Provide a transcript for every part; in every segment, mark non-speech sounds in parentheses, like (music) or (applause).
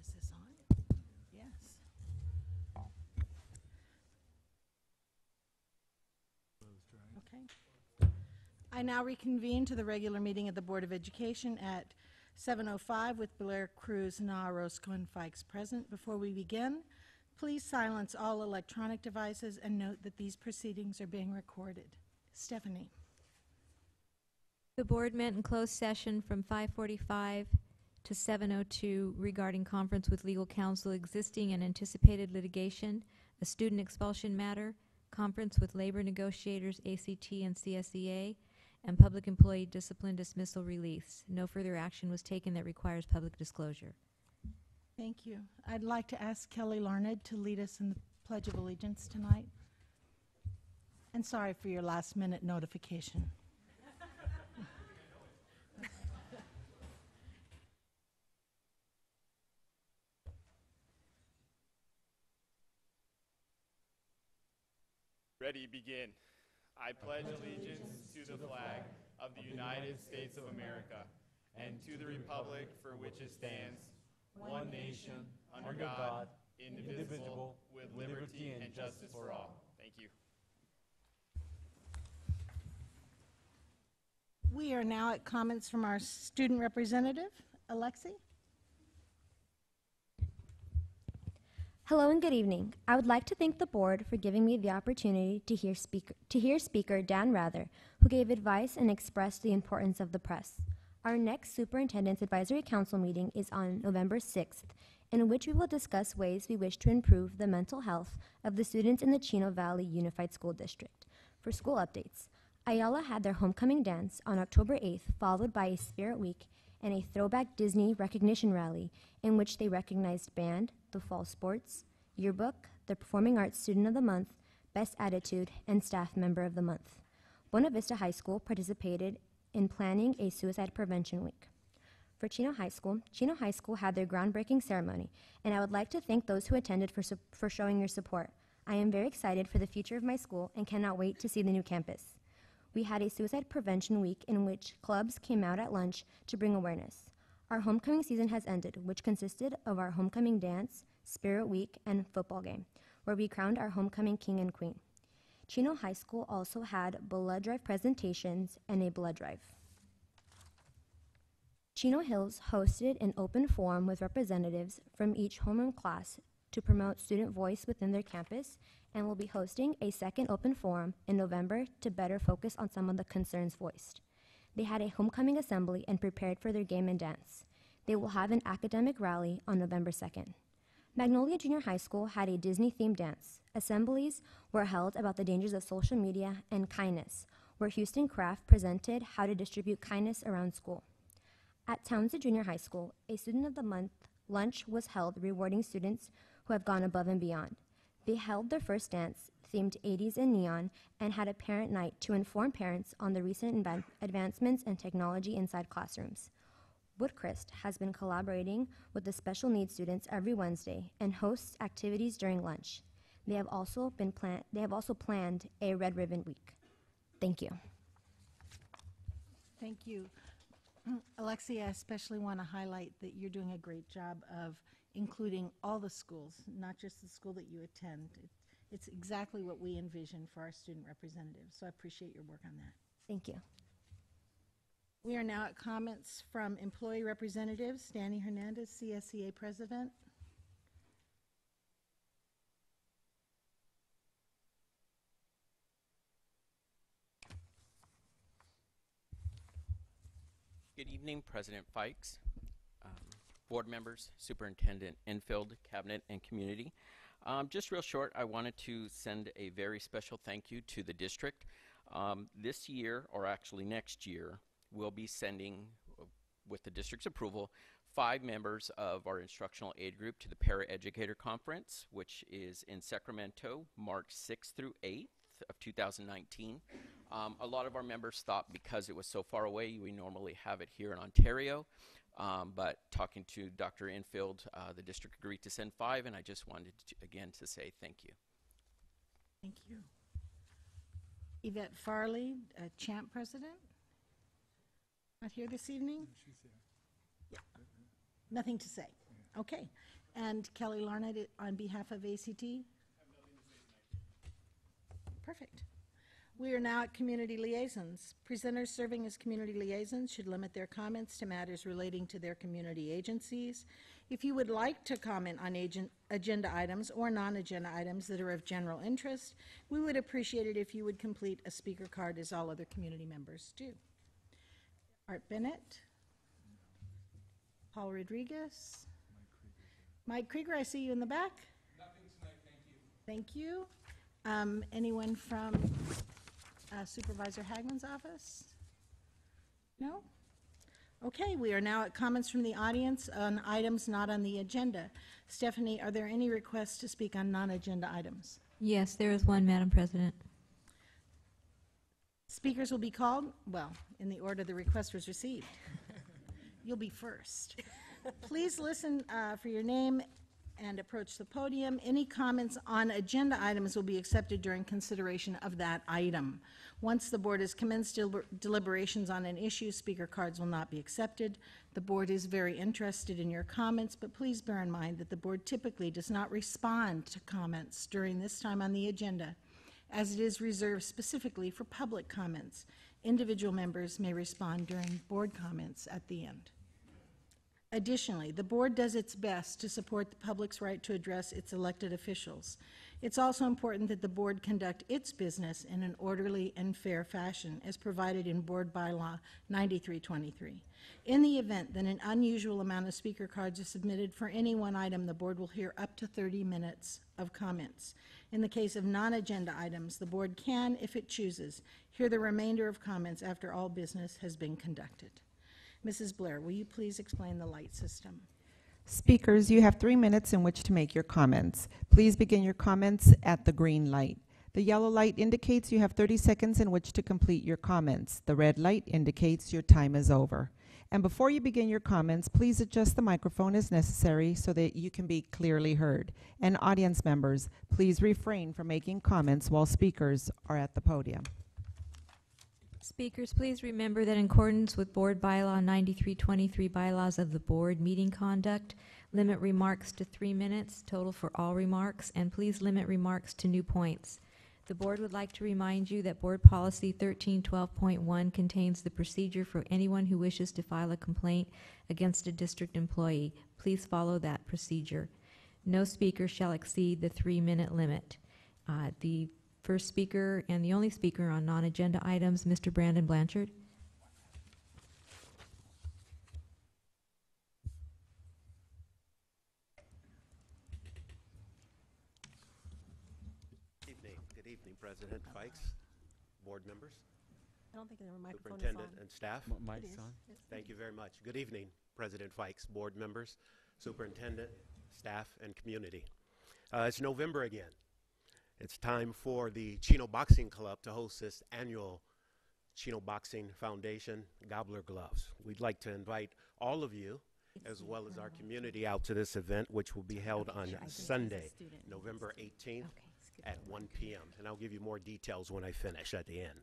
Is this on? Yes. Okay. I now reconvene to the regular meeting of the Board of Education at 7:05 with Blair Cruz, Na, Orozco, and Fikes present. Before we begin, please silence all electronic devices and note that these proceedings are being recorded. Stephanie? The board met in closed session from 5:45 to 7:02 regarding conference with legal counsel existing and anticipated litigation, a student expulsion matter, conference with labor negotiators, ACT and CSEA, and public employee discipline dismissal release. No further action was taken that requires public disclosure. Thank you. I'd like to ask Kelly Larned to lead us in the Pledge of Allegiance tonight. And sorry for your last-minute notification. Ready, begin. I pledge allegiance to the flag of the United States of America and to the republic for which it stands, one nation, under God, indivisible, with liberty and justice for all. Thank you. We are now at comments from our student representative, Alexi. Hello and good evening. I would like to thank the board for giving me the opportunity to hear speaker, to hear speaker Dan Rather, who gave advice and expressed the importance of the press. Our next Superintendent's Advisory Council meeting is on November 6th, in which we will discuss ways we wish to improve the mental health of the students in the Chino Valley Unified School District. For school updates, Ayala had their homecoming dance on October 8th, followed by a Spirit Week and a throwback Disney recognition rally in which they recognized band, the fall sports, yearbook, the performing arts student of the month, best attitude, and staff member of the month. Buena Vista High School participated in planning a suicide prevention week. For Chino High School, Chino High School had their groundbreaking ceremony, and I would like to thank those who attended for, for showing your support. I am very excited for the future of my school and cannot wait to see the new campus. We had a suicide prevention week in which clubs came out at lunch to bring awareness. Our homecoming season has ended, which consisted of our homecoming dance, spirit week, and football game, where we crowned our homecoming king and queen. Chino High School also had blood drive presentations and a blood drive. Chino Hills hosted an open forum with representatives from each homeroom class to promote student voice within their campus and will be hosting a second open forum in November to better focus on some of the concerns voiced. They had a homecoming assembly and prepared for their game and dance. They will have an academic rally on November 2nd. Magnolia Junior High School had a Disney themed dance. Assemblies were held about the dangers of social media and kindness, where Houston Kraft presented how to distribute kindness around school. At Townsend Junior High School, a Student of the Month lunch was held rewarding students who have gone above and beyond. They held their first dance, themed 80s and neon, and had a parent night to inform parents on the recent advan- advancements in technology inside classrooms. Woodcrest has been collaborating with the special needs students every Wednesday and hosts activities during lunch. They have also been plan- they have also planned a Red Ribbon Week. Thank you. Thank you. (clears throat) Alexia, I especially want to highlight that you're doing a great job of including all the schools, not just the school that you attend. It- It's exactly what we envision for our student representatives, so I appreciate your work on that. Thank you. We are now at comments from employee representatives. Danny Hernandez, CSEA President. Good evening, President Fikes, board members, Superintendent Enfield, Cabinet, and community. Um, just real short, I wanted to send a very special thank you to the district. Um, this year, or actually next year, we'll be sending, uh, with the district's approval, five members of our instructional aid group to the Paraeducator Conference, which is in Sacramento, March 6th through 8th of 2019. Um, a lot of our members thought because it was so far away, we normally have it here in Ontario. Um, but talking to Dr. Enfield, uh, the district agreed to send five, and I just wanted to, again to say thank you. Thank you. Yvette Farley, uh, Champ President. Not here this evening? She's here. Yeah. Nothing to say. Okay. And Kelly Larned, on behalf of ACT? Perfect. We are now at community liaisons. Presenters serving as community liaisons should limit their comments to matters relating to their community agencies. If you would like to comment on agent, agenda items or non-agenda items that are of general interest, we would appreciate it if you would complete a speaker card as all other community members do. Art Bennett? Paul Rodriguez? Mike Krieger, I see you in the back. Nothing tonight, thank you. Thank you. Um, anyone from uh, Supervisor Hagman's office? No? Okay, we are now at comments from the audience on items not on the agenda. Stephanie, are there any requests to speak on non-agenda items? Yes, there is one, Madam President. Speakers will be called, well, in the order the request was received. (laughs) You'll be first. Please listen uh, for your name and approach the podium. Any comments on agenda items will be accepted during consideration of that item. Once the board has commenced deliber- deliberations on an issue, speaker cards will not be accepted. The board is very interested in your comments, but please bear in mind that the board typically does not respond to comments during this time on the agenda as it is reserved specifically for public comments. Individual members may respond during board comments at the end. Additionally, the board does its best to support the public's right to address its elected officials. It's also important that the board conduct its business in an orderly and fair fashion, as provided in Board Bylaw 9323. In the event that an unusual amount of speaker cards is submitted for any one item, the board will hear up to 30 minutes of comments. In the case of non-agenda items, the board can, if it chooses, hear the remainder of comments after all business has been conducted. Mrs. Blair, will you please explain the light system? Speakers, you have three minutes in which to make your comments. Please begin your comments at the green light. The yellow light indicates you have 30 seconds in which to complete your comments. The red light indicates your time is over. And before you begin your comments, please adjust the microphone as necessary so that you can be clearly heard. And audience members, please refrain from making comments while speakers are at the podium. Speakers, please remember that in accordance with Board Bylaw 9323 bylaws of the board, meeting conduct, limit remarks to three minutes total for all remarks, and please limit remarks to new points. The board would like to remind you that Board Policy 1312.1 contains the procedure for anyone who wishes to file a complaint against a district employee. Please follow that procedure. No speaker shall exceed the three-minute limit. Uh, The first speaker and the only speaker on non-agenda items, Mr. Brandon Blanchard. Evening. Good evening, President Fikes, board members, I don't think the microphone superintendent, and staff. It is. Thank you very much. Good evening, President Fikes, board members, superintendent, staff, and community. Uh, It's November again. It's time for the Chino Boxing Club to host this annual Chino Boxing Foundation Gobbler Gloves. We'd like to invite all of you, as well as our community, out to this event, which will be held on Sunday, November 18th at 1 p.m. And I'll give you more details when I finish at the end.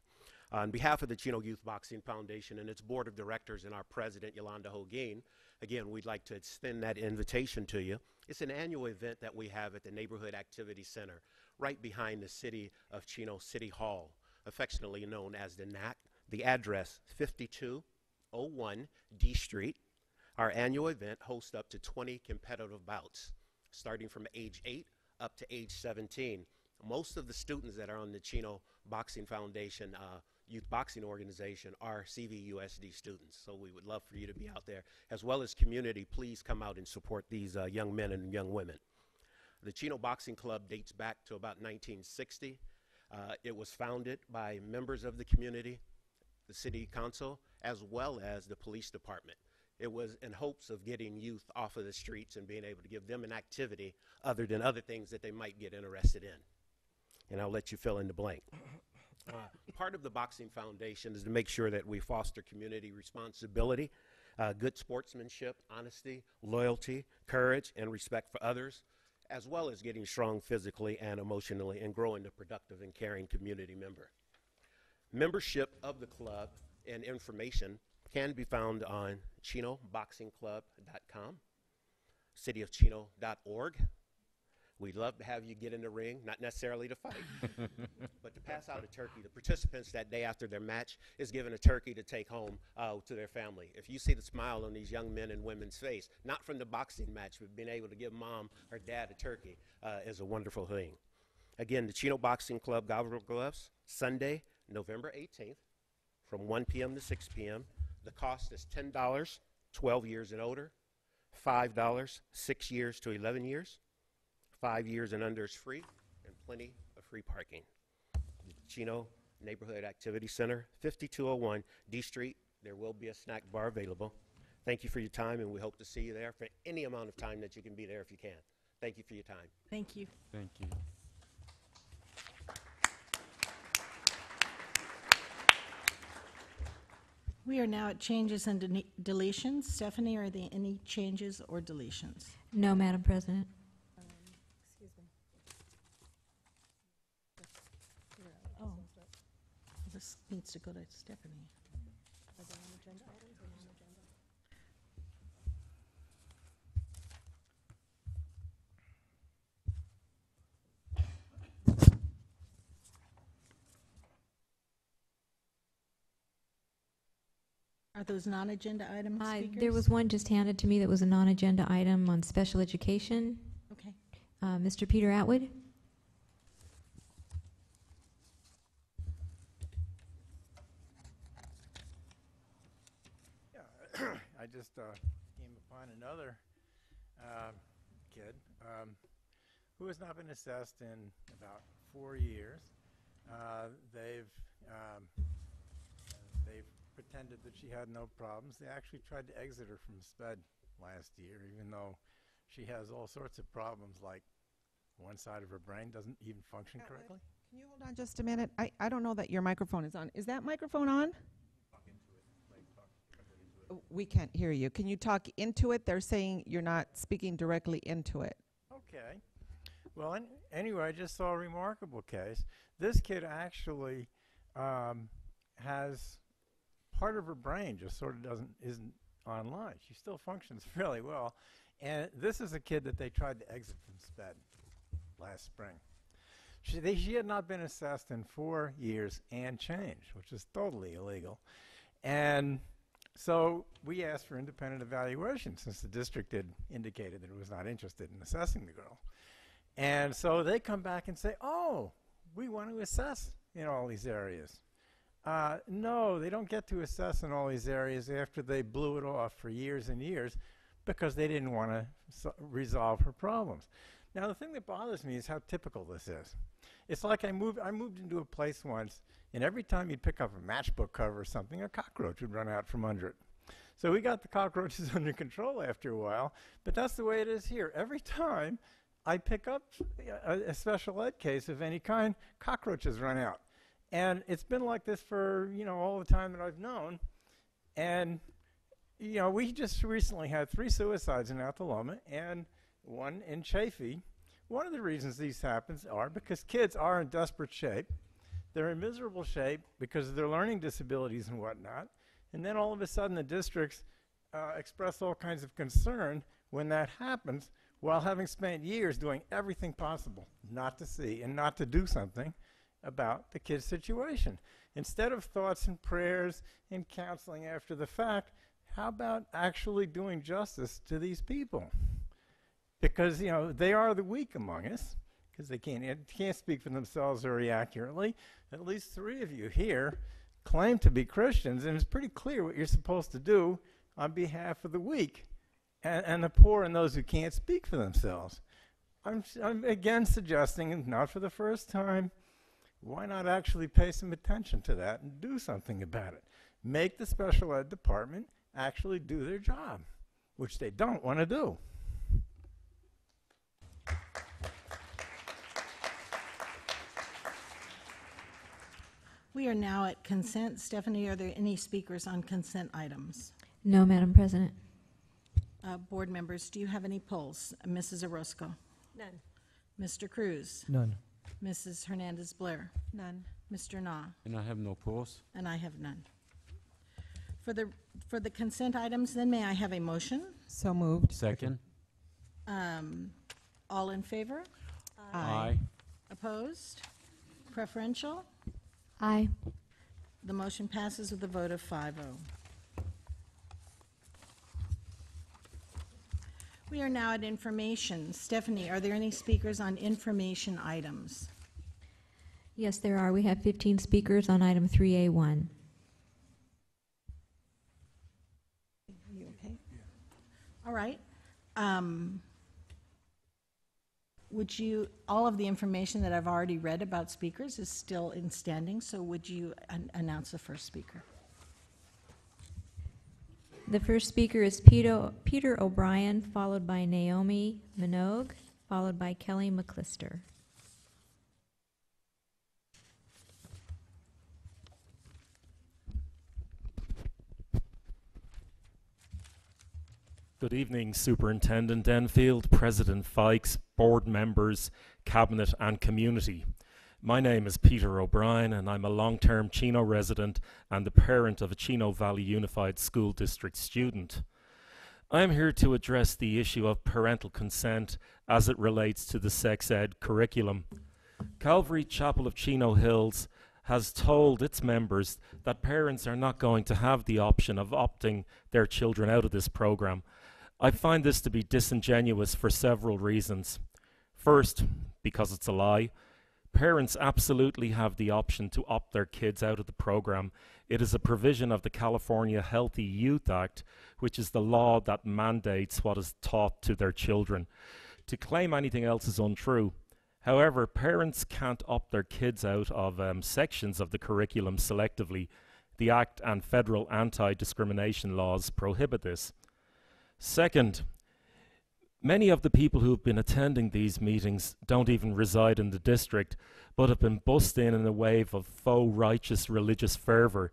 On behalf of the Chino Youth Boxing Foundation and its board of directors and our president, Yolanda Holguin, again, we'd like to extend that invitation to you. It's an annual event that we have at the Neighborhood Activity Center, right behind the city of Chino City Hall, affectionately known as the NAC. The address 5201 D Street. Our annual event hosts up to 20 competitive bouts, starting from age 8 up to age 17. Most of the students that are on the Chino Boxing Foundation uh, Youth Boxing Organization are CVUSD students. So we would love for you to be out there. As well as community, please come out and support these uh, young men and young women. The Chino Boxing Club dates back to about 1960. Uh, it was founded by members of the community, the city council, as well as the police department. It was in hopes of getting youth off of the streets and being able to give them an activity other than other things that they might get interested in. And I'll let you fill in the blank. (coughs) Uh, part of the Boxing Foundation is to make sure that we foster community responsibility, uh, good sportsmanship, honesty, loyalty, courage, and respect for others, as well as getting strong physically and emotionally and growing a productive and caring community member. Membership of the club and information can be found on chinoboxingclub.com. cityofchino.org. We'd love to have you get in the ring, not necessarily to fight, (laughs) but to pass out a turkey. The participants that day after their match is given a turkey to take home uh, to their family. If you see the smile on these young men and women's face, not from the boxing match, but being able to give mom or dad a turkey uh, is a wonderful thing. Again, the Chino Boxing Club Gobble Gloves, Sunday, November 18th, from 1 p.m. to 6 p.m. The cost is $10, 12 years and older, $5, 6 years to 11 years. Five years and under is free, and plenty of free parking. The Chino Neighborhood Activity Center, 5201 D Street. There will be a snack bar available. Thank you for your time, and we hope to see you there for any amount of time that you can be there if you can. Thank you for your time. Thank you. Thank you. We are now at changes and dene- deletions. Stephanie, are there any changes or deletions? No, Madam President. Oh, this needs to go to Stephanie. Are those non-agenda items, speakers? There was one just handed to me that was a non-agenda item on special education. Okay. Uh, Mr. Peter Atwood? I just uh, came upon another um, kid um, who has not been assessed in about four years. Uh, they've um, they've pretended that she had no problems. They actually tried to exit her from SPED last year, even though she has all sorts of problems, like one side of her brain doesn't even function Uh, uh, correctly. Can you hold on just a minute? I, I don't know that your microphone is on. Is that microphone on? We can't hear you. Can you talk into it? They're saying you're not speaking directly into it. Okay. Well, an anyway, I just saw a remarkable case. This kid actually um, has part of her brain just sort of doesn't isn't online. She still functions (laughs) fairly well, and this is a kid that they tried to exit from SPED last spring. She, they, she had not been assessed in four years and change, which is totally illegal, and so we asked for independent evaluation since the district had indicated that it was not interested in assessing the girl. And so they come back and say, oh, we want to assess in all these areas. Uh, no, they don't get to assess in all these areas after they blew it off for years and years because they didn't want to so- resolve her problems. Now, the thing that bothers me is how typical this is. It's like I moved, I moved into a place once, and every time you'd pick up a matchbook cover or something, a cockroach would run out from under it. So we got the (laughs) cockroaches under control after a while, but that's the way it is here. Every time I pick up a, a special ed case of any kind, cockroaches run out. And it's been like this for, you know, all the time that I've known. And, you know, we just recently had three suicides in Alta Loma and one in Chaffey. One of the reasons these happens are because kids are in desperate shape. They're in miserable shape because of their learning disabilities and whatnot. And then all of a sudden the districts uh, express all kinds of concern when that happens while having spent years doing everything possible not to see and not to do something about the kid's situation. Instead of thoughts and prayers and counseling after the fact, how about actually doing justice to these people? Because, you know, they are the weak among us, because they can't, can't speak for themselves very accurately. At least three of you here claim to be Christians, and it's pretty clear what you're supposed to do on behalf of the weak and, and the poor and those who can't speak for themselves. I'm, I'm again suggesting, not for the first time, why not actually pay some attention to that and do something about it? Make the special ed department actually do their job, which they don't want to do. We are now at consent. Stephanie, are there any speakers on consent items? No, Madam President. Uh, Board members, do you have any polls? Mrs. Orozco? None. Mr. Cruz? None. Mrs. Hernandez Blair? None. Mr. Na? And I have no pause. And I have none. For the, for the consent items, then may I have a motion? So moved. Second. Um, All in favor? Aye. Opposed? Preferential? Aye. The motion passes with a vote of 5-0. We are now at information. Stephanie, are there any speakers on information items? Yes, there are. We have 15 speakers on item 3A1. You okay? All right. Um, Would you, all of the information that I've already read about speakers is still in standing, so would you an- announce the first speaker? The first speaker is Peter, Peter O'Brien, followed by Naomi Minogue, followed by Kelly McClister. Good evening, Superintendent Enfield, President Fikes, board members, cabinet and community. My name is Peter O'Brien and I'm a long-term Chino resident and the parent of a Chino Valley Unified School District student. I'm here to address the issue of parental consent as it relates to the sex ed curriculum. Calvary Chapel of Chino Hills has told its members that parents are not going to have the option of opting their children out of this program. I find this to be disingenuous for several reasons. First, because it's a lie. Parents absolutely have the option to opt their kids out of the program. It is a provision of the California Healthy Youth Act, which is the law that mandates what is taught to their children. To claim anything else is untrue. However, parents can't opt their kids out of um, sections of the curriculum selectively. The Act and federal anti discrimination laws prohibit this. Second, many of the people who have been attending these meetings don't even reside in the district, but have been bussed in in a wave of faux righteous religious fervour.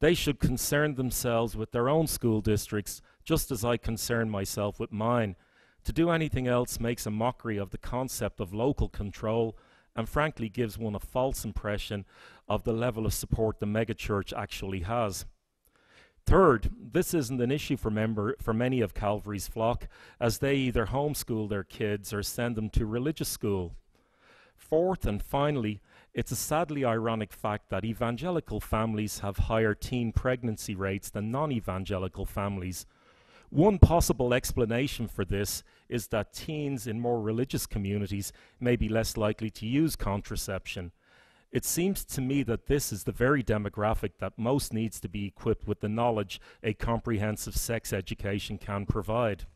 They should concern themselves with their own school districts, just as I concern myself with mine. To do anything else makes a mockery of the concept of local control and frankly gives one a false impression of the level of support the megachurch actually has. Third, this isn't an issue for, member, for many of Calvary's flock, as they either homeschool their kids or send them to religious school. Fourth, and finally, it's a sadly ironic fact that evangelical families have higher teen pregnancy rates than non evangelical families. One possible explanation for this is that teens in more religious communities may be less likely to use contraception. It seems to me that this is the very demographic that most needs to be equipped with the knowledge a comprehensive sex education can provide.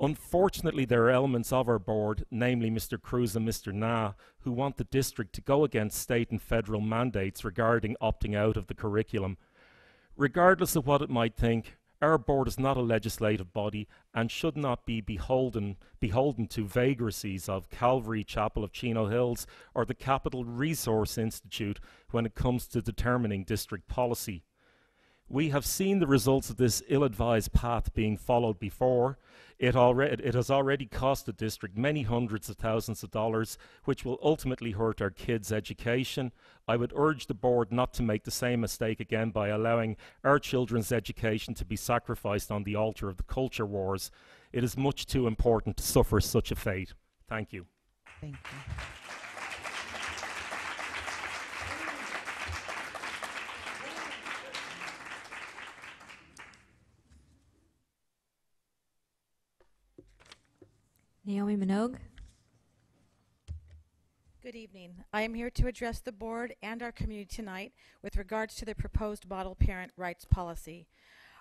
Unfortunately, there are elements of our board, namely Mr. Cruz and Mr. Na, who want the district to go against state and federal mandates regarding opting out of the curriculum. Regardless of what it might think, our board is not a legislative body and should not be beholden, beholden to vagaries of Calvary Chapel of Chino Hills or the Capitol Resource Institute when it comes to determining district policy. We have seen the results of this ill-advised path being followed before. It, it has already cost the district many hundreds of thousands of dollars, which will ultimately hurt our kids' education. I would urge the board not to make the same mistake again by allowing our children's education to be sacrificed on the altar of the culture wars. It is much too important to suffer such a fate. Thank you. Thank you. Naomi Minogue? Good evening. I am here to address the board and our community tonight with regards to the proposed model parent rights policy.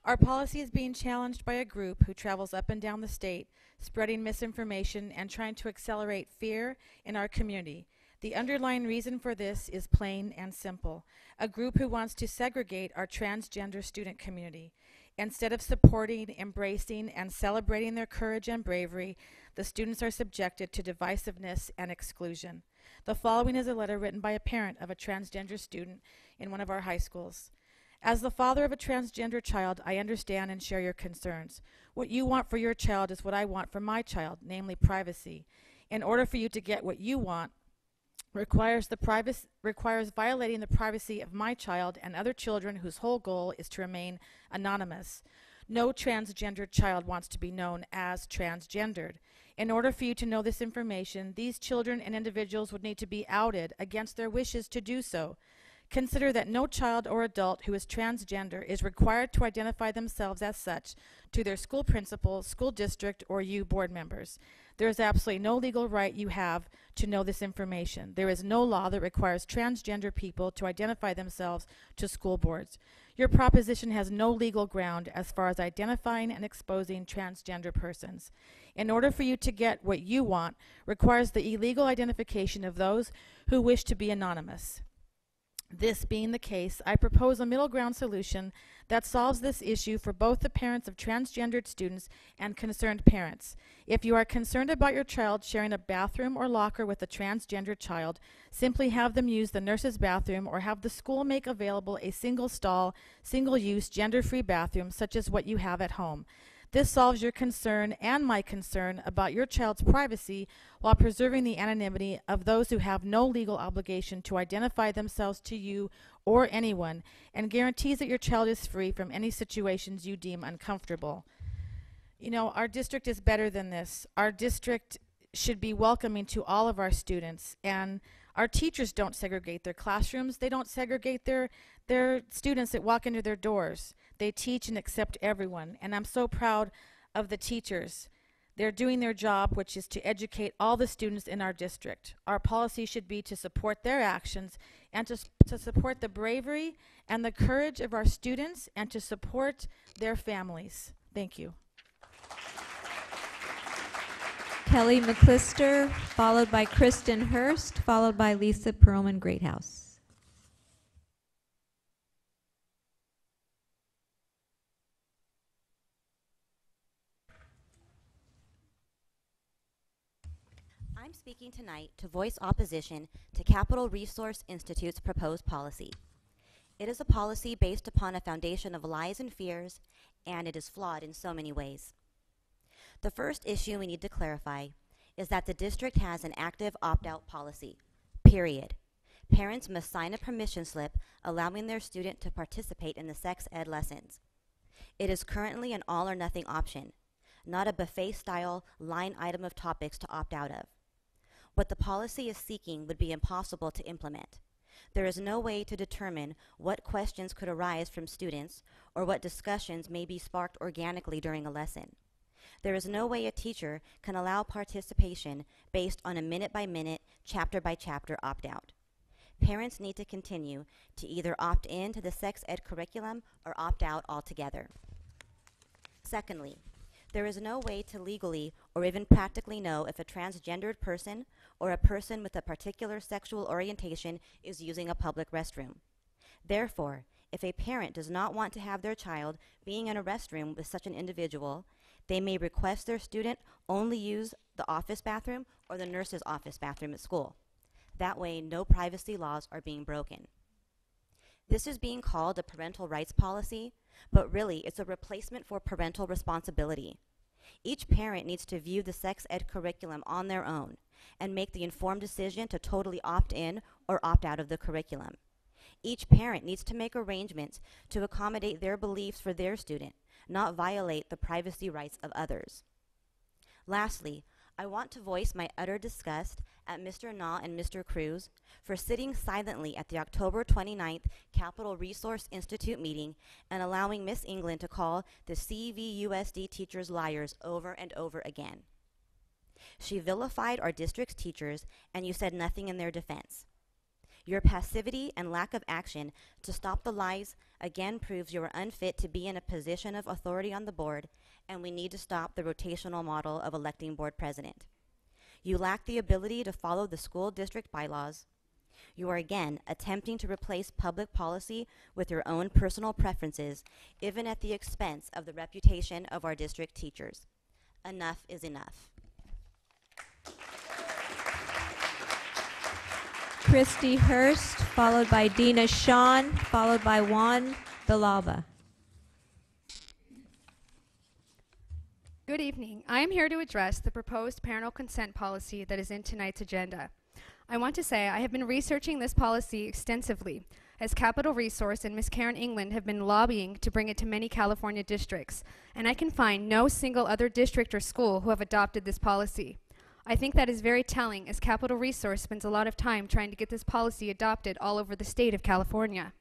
Our policy is being challenged by a group who travels up and down the state, spreading misinformation and trying to accelerate fear in our community. The underlying reason for this is plain and simple. A group who wants to segregate our transgender student community. Instead of supporting, embracing, and celebrating their courage and bravery, the students are subjected to divisiveness and exclusion. The following is a letter written by a parent of a transgender student in one of our high schools. As the father of a transgender child, I understand and share your concerns. What you want for your child is what I want for my child, namely privacy. In order for you to get what you want, requires the privacy requires violating the privacy of my child and other children whose whole goal is to remain anonymous. No transgendered child wants to be known as transgendered. In order for you to know this information, these children and individuals would need to be outed against their wishes to do so. Consider that no child or adult who is transgender is required to identify themselves as such to their school principal, school district, or you board members. There is absolutely no legal right you have to know this information. There is no law that requires transgender people to identify themselves to school boards. Your proposition has no legal ground as far as identifying and exposing transgender persons. In order for you to get what you want requires the illegal identification of those who wish to be anonymous. This being the case, I propose a middle ground solution that solves this issue for both the parents of transgendered students and concerned parents. If you are concerned about your child sharing a bathroom or locker with a transgender child, simply have them use the nurse's bathroom or have the school make available a single stall, single use, gender free bathroom such as what you have at home. This solves your concern and my concern about your child's privacy while preserving the anonymity of those who have no legal obligation to identify themselves to you or anyone and guarantees that your child is free from any situations you deem uncomfortable. You know, our district is better than this. Our district should be welcoming to all of our students and our teachers don't segregate their classrooms. They don't segregate their their students that walk into their doors. They teach and accept everyone, and I'm so proud of the teachers. They're doing their job, which is to educate all the students in our district. Our policy should be to support their actions and to, to support the bravery and the courage of our students and to support their families. Thank you. Kelly McClister, followed by Kristen Hurst, followed by Lisa Perlman Greathouse. I'm speaking tonight to voice opposition to Capitol Resource Institute's proposed policy. It is a policy based upon a foundation of lies and fears, and it is flawed in so many ways. The first issue we need to clarify is that the district has an active opt out policy, period. Parents must sign a permission slip allowing their student to participate in the sex ed lessons. It is currently an all or nothing option, not a buffet style line item of topics to opt out of. What the policy is seeking would be impossible to implement. There is no way to determine what questions could arise from students or what discussions may be sparked organically during a lesson. There is no way a teacher can allow participation based on a minute by minute, chapter by chapter opt out. Parents need to continue to either opt in to the sex ed curriculum or opt out altogether. Secondly, there is no way to legally or even practically know if a transgendered person or a person with a particular sexual orientation is using a public restroom. Therefore, if a parent does not want to have their child being in a restroom with such an individual, they may request their student only use the office bathroom or the nurse's office bathroom at school. That way, no privacy laws are being broken. This is being called a parental rights policy, but really it's a replacement for parental responsibility. Each parent needs to view the sex ed curriculum on their own and make the informed decision to totally opt in or opt out of the curriculum. Each parent needs to make arrangements to accommodate their beliefs for their student, not violate the privacy rights of others. Lastly, I want to voice my utter disgust at Mr. Na and Mr. Cruz for sitting silently at the October 29th Capitol Resource Institute meeting and allowing Miss England to call the CVUSD teachers liars over and over again. She vilified our district's teachers, and you said nothing in their defense. Your passivity and lack of action to stop the lies again proves you are unfit to be in a position of authority on the board, and we need to stop the rotational model of electing board president. You lack the ability to follow the school district bylaws. You are again attempting to replace public policy with your own personal preferences, even at the expense of the reputation of our district teachers. Enough is enough. Christy Hurst, followed by Dina Shawn, followed by Juan Villalba. Good evening. I am here to address the proposed parental consent policy that is in tonight's agenda. I want to say I have been researching this policy extensively, as Capitol Resource and Miss Karen England have been lobbying to bring it to many California districts, and I can find no single other district or school who have adopted this policy. I think that is very telling as Capitol Resource spends a lot of time trying to get this policy adopted all over the state of California.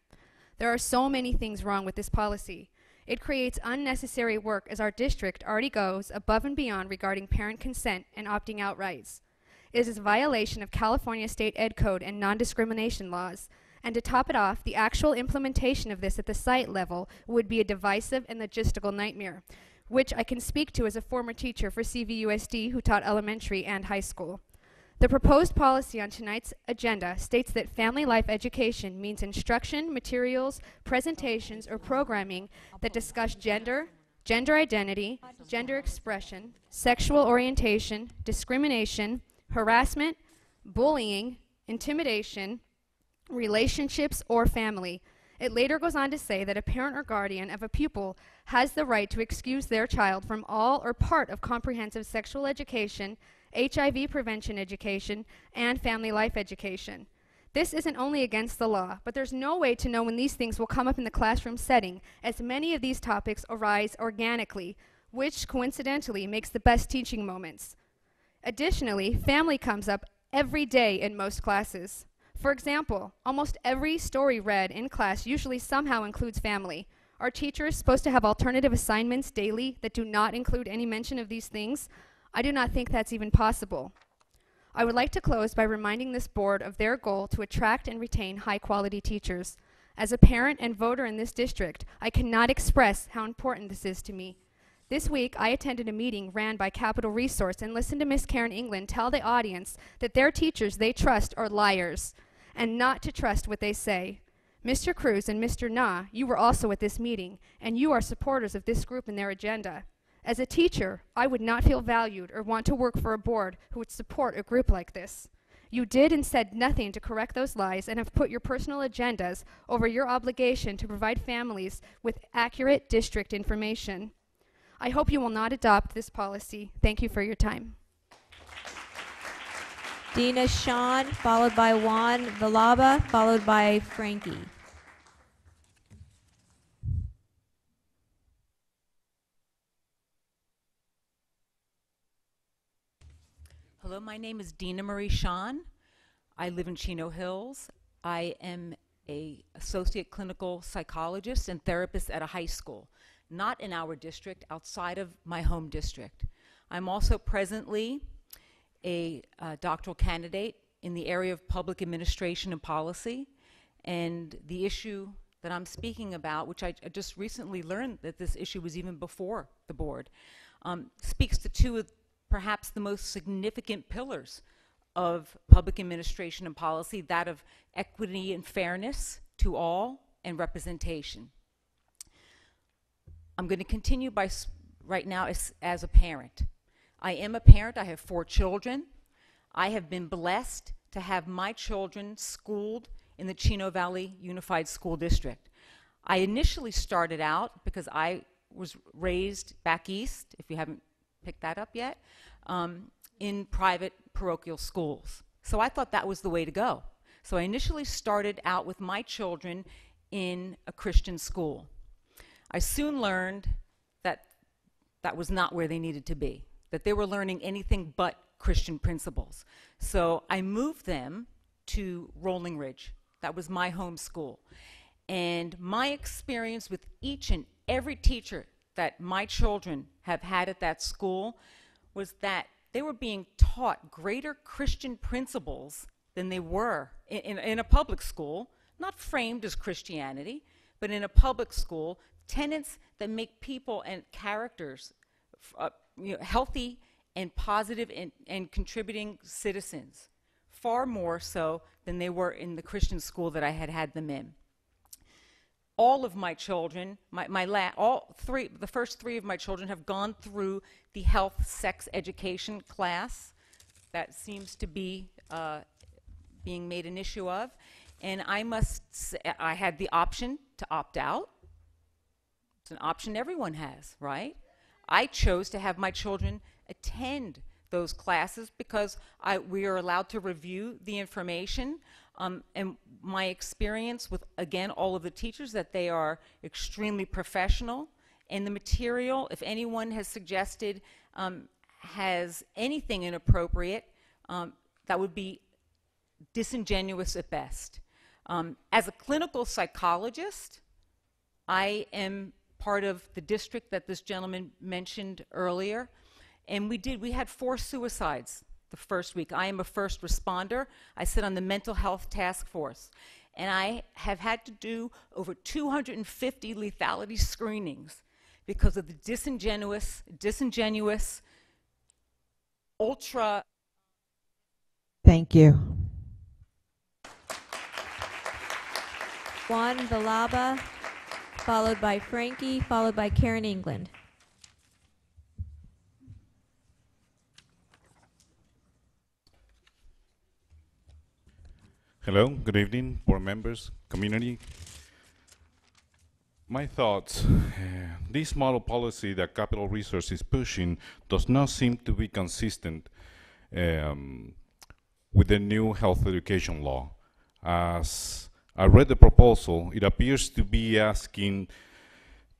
There are so many things wrong with this policy. It creates unnecessary work as our district already goes above and beyond regarding parent consent and opting out rights. It is a violation of California state ed code and non-discrimination laws. And to top it off, the actual implementation of this at the site level would be a divisive and logistical nightmare, which I can speak to as a former teacher for CVUSD who taught elementary and high school. The proposed policy on tonight's agenda states that family life education means instruction, materials, presentations, or programming that discuss gender, gender identity, gender expression, sexual orientation, discrimination, harassment, bullying, intimidation, relationships, or family. It later goes on to say that a parent or guardian of a pupil has the right to excuse their child from all or part of comprehensive sexual education, HIV prevention education, and family life education. This isn't only against the law, but there's no way to know when these things will come up in the classroom setting, as many of these topics arise organically, which coincidentally makes the best teaching moments. Additionally, family comes up every day in most classes. For example, almost every story read in class usually somehow includes family. Are teachers supposed to have alternative assignments daily that do not include any mention of these things? I do not think that's even possible. I would like to close by reminding this board of their goal to attract and retain high quality teachers. As a parent and voter in this district, I cannot express how important this is to me. This week, I attended a meeting ran by Capitol Resource and listened to Miss Karen England tell the audience that their teachers they trust are liars and not to trust what they say. Mr. Cruz and Mr. Na, you were also at this meeting, and you are supporters of this group and their agenda. As a teacher, I would not feel valued or want to work for a board who would support a group like this. You did and said nothing to correct those lies and have put your personal agendas over your obligation to provide families with accurate district information. I hope you will not adopt this policy. Thank you for your time. Dina Sean, followed by Juan Villalba, followed by Frankie. Hello, my name is Dina Marie Sean. I live in Chino Hills. I am a associate clinical psychologist and therapist at a high school, not in our district, outside of my home district. I'm also presently a uh, doctoral candidate in the area of public administration and policy. And the issue that I'm speaking about, which I, I just recently learned that this issue was even before the board, um, speaks to two of perhaps the most significant pillars of public administration and policy, that of equity and fairness to all and representation. I'm going to continue by right now as, as a parent. I am a parent. I have four children. I have been blessed to have my children schooled in the Chino Valley Unified School District. I initially started out because I was raised back east, if you haven't picked that up yet, um, in private parochial schools. So I thought that was the way to go. So I initially started out with my children in a Christian school. I soon learned that that was not where they needed to be, that they were learning anything but Christian principles. So I moved them to Rolling Ridge. That was my home school. And my experience with each and every teacher that my children have had at that school was that they were being taught greater Christian principles than they were in, in, in a public school, not framed as Christianity, but in a public school, tenets that make people and characters uh, you know, healthy and positive and, and contributing citizens, far more so than they were in the Christian school that I had had them in all of my children, my, my la- all three, the first three of my children have gone through the health sex education class. That seems to be uh, being made an issue of. And I must say, I had the option to opt out. It's an option everyone has, right? I chose to have my children attend those classes because I, we are allowed to review the information Um, and my experience with, again, all of the teachers, that they are extremely professional. And the material, if anyone has suggested, um, has anything inappropriate, um, that would be disingenuous at best. Um, as a clinical psychologist, I am part of the district that this gentleman mentioned earlier, and we did, we had four suicides the first week. I am a first responder. I sit on the mental health task force, and I have had to do over 250 lethality screenings because of the disingenuous, disingenuous, ultra Thank you. Juan Balaba, followed by Frankie, followed by Karen England. Hello, good evening, board members, community. My thoughts, uh, this model policy that Capitol Resource is pushing does not seem to be consistent um, with the new health education law. As I read the proposal, it appears to be asking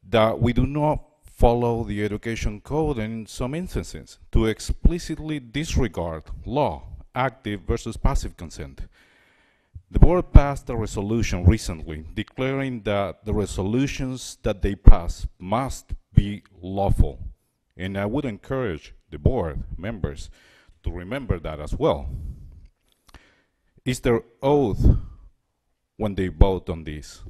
that we do not follow the education code in some instances to explicitly disregard law, active versus passive consent. The board passed a resolution recently declaring that the resolutions that they pass must be lawful. And I would encourage the board members to remember that as well. Is their oath when they vote on this?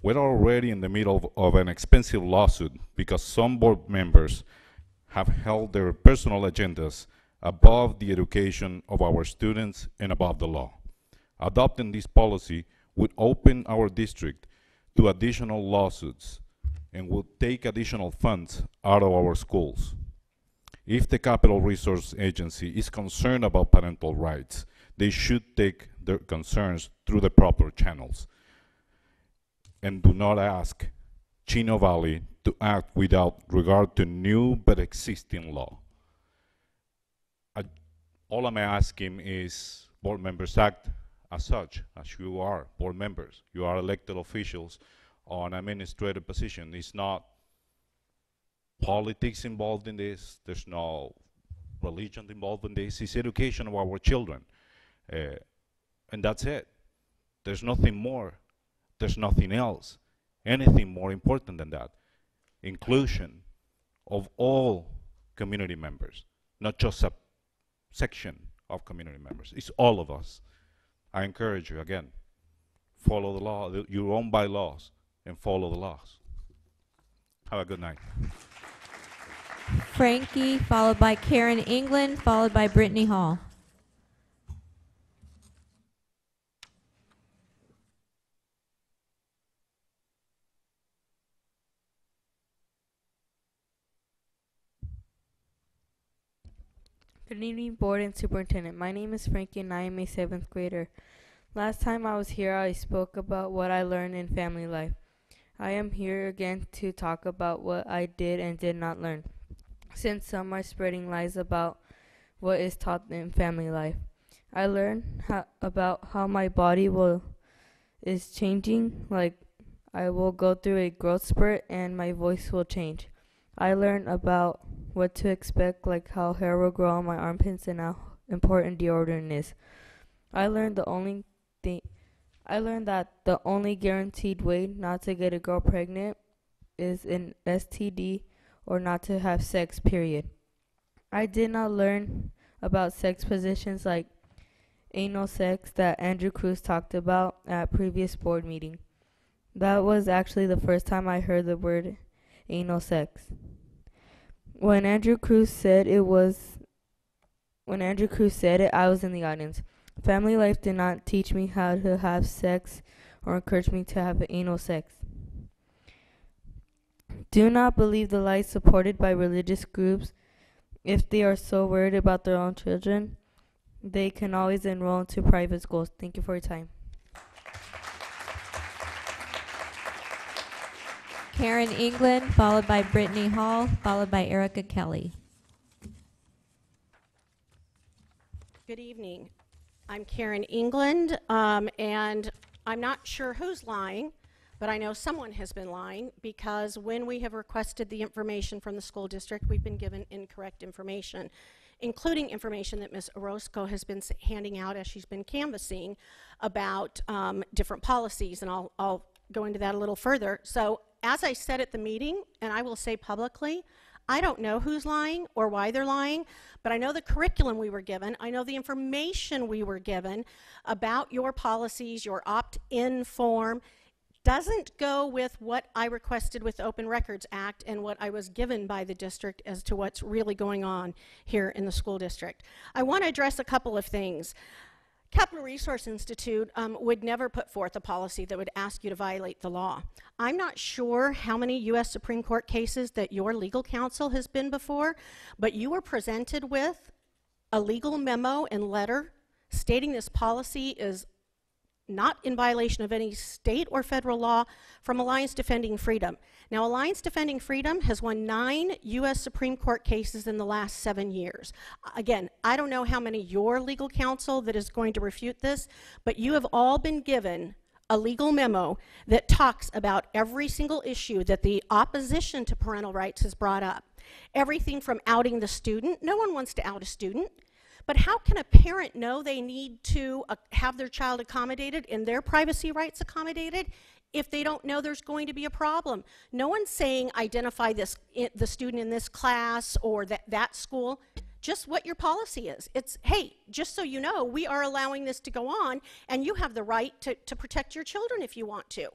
We're already in the middle of, of an expensive lawsuit because some board members have held their personal agendas above the education of our students and above the law. Adopting this policy would open our district to additional lawsuits and would take additional funds out of our schools. If the Capitol Resource Agency is concerned about parental rights, they should take their concerns through the proper channels and do not ask Chino Valley to act without regard to new but existing law. I, all I'm asking is board members act as such, as you are board members. You are elected officials on administrative position. It's not politics involved in this. There's no religion involved in this. It's education of our children. Uh, and that's it. There's nothing more. There's nothing else. Anything more important than that. Inclusion of all community members, not just a section of community members. It's all of us. I encourage you again, follow the law, the, your own bylaws, and follow the laws. Have a good night. Frankie, followed by Karen England, followed by Brittany Hall. Good evening, board and superintendent. My name is Frankie and I am a seventh grader. Last time I was here, I spoke about what I learned in family life. I am here again to talk about what I did and did not learn, since some are spreading lies about what is taught in family life. I learned how, about how my body will is changing, like I will go through a growth spurt and my voice will change. I learned about what to expect, like how hair will grow on my armpits and how important deodorant is. I learned the only thing I learned that the only guaranteed way not to get a girl pregnant is an STD or not to have sex, period. I did not learn about sex positions like anal sex that Andrew Cruz talked about at previous board meeting. That was actually the first time I heard the word anal sex. When Andrew Cruz said it was when Andrew Cruz said it, I was in the audience. Family life did not teach me how to have sex or encourage me to have anal sex. Do not believe the lies supported by religious groups. If they are so worried about their own children, they can always enroll into private schools. Thank you for your time. Karen England, followed by Brittany Hall, followed by Erica Kelly. Good evening. I'm Karen England, um, and I'm not sure who's lying, but I know someone has been lying because when we have requested the information from the school district, we've been given incorrect information, including information that Ms. Orozco has been handing out as she's been canvassing about um, different policies, and I'll, I'll go into that a little further. So, as I said at the meeting, and I will say publicly, I don't know who's lying or why they're lying, but I know the curriculum we were given. I know the information we were given about your policies, your opt in form doesn't go with what I requested with the Open Records Act and what I was given by the district as to what's really going on here in the school district. I want to address a couple of things. Capitol Resource Institute um, would never put forth a policy that would ask you to violate the law. I'm not sure how many U.S. Supreme Court cases that your legal counsel has been before, but you were presented with a legal memo and letter stating this policy is not in violation of any state or federal law from Alliance Defending Freedom. Now, Alliance Defending Freedom has won nine U.S. Supreme Court cases in the last seven years. Again, I don't know how many your legal counsel that is going to refute this, but you have all been given a legal memo that talks about every single issue that the opposition to parental rights has brought up. Everything from outing the student, no one wants to out a student. But how can a parent know they need to uh, have their child accommodated and their privacy rights accommodated if they don't know there's going to be a problem? No one's saying identify this the student in this class or that that school. Just what your policy is. It's hey, just so you know, we are allowing this to go on, and you have the right to, to protect your children if you want to.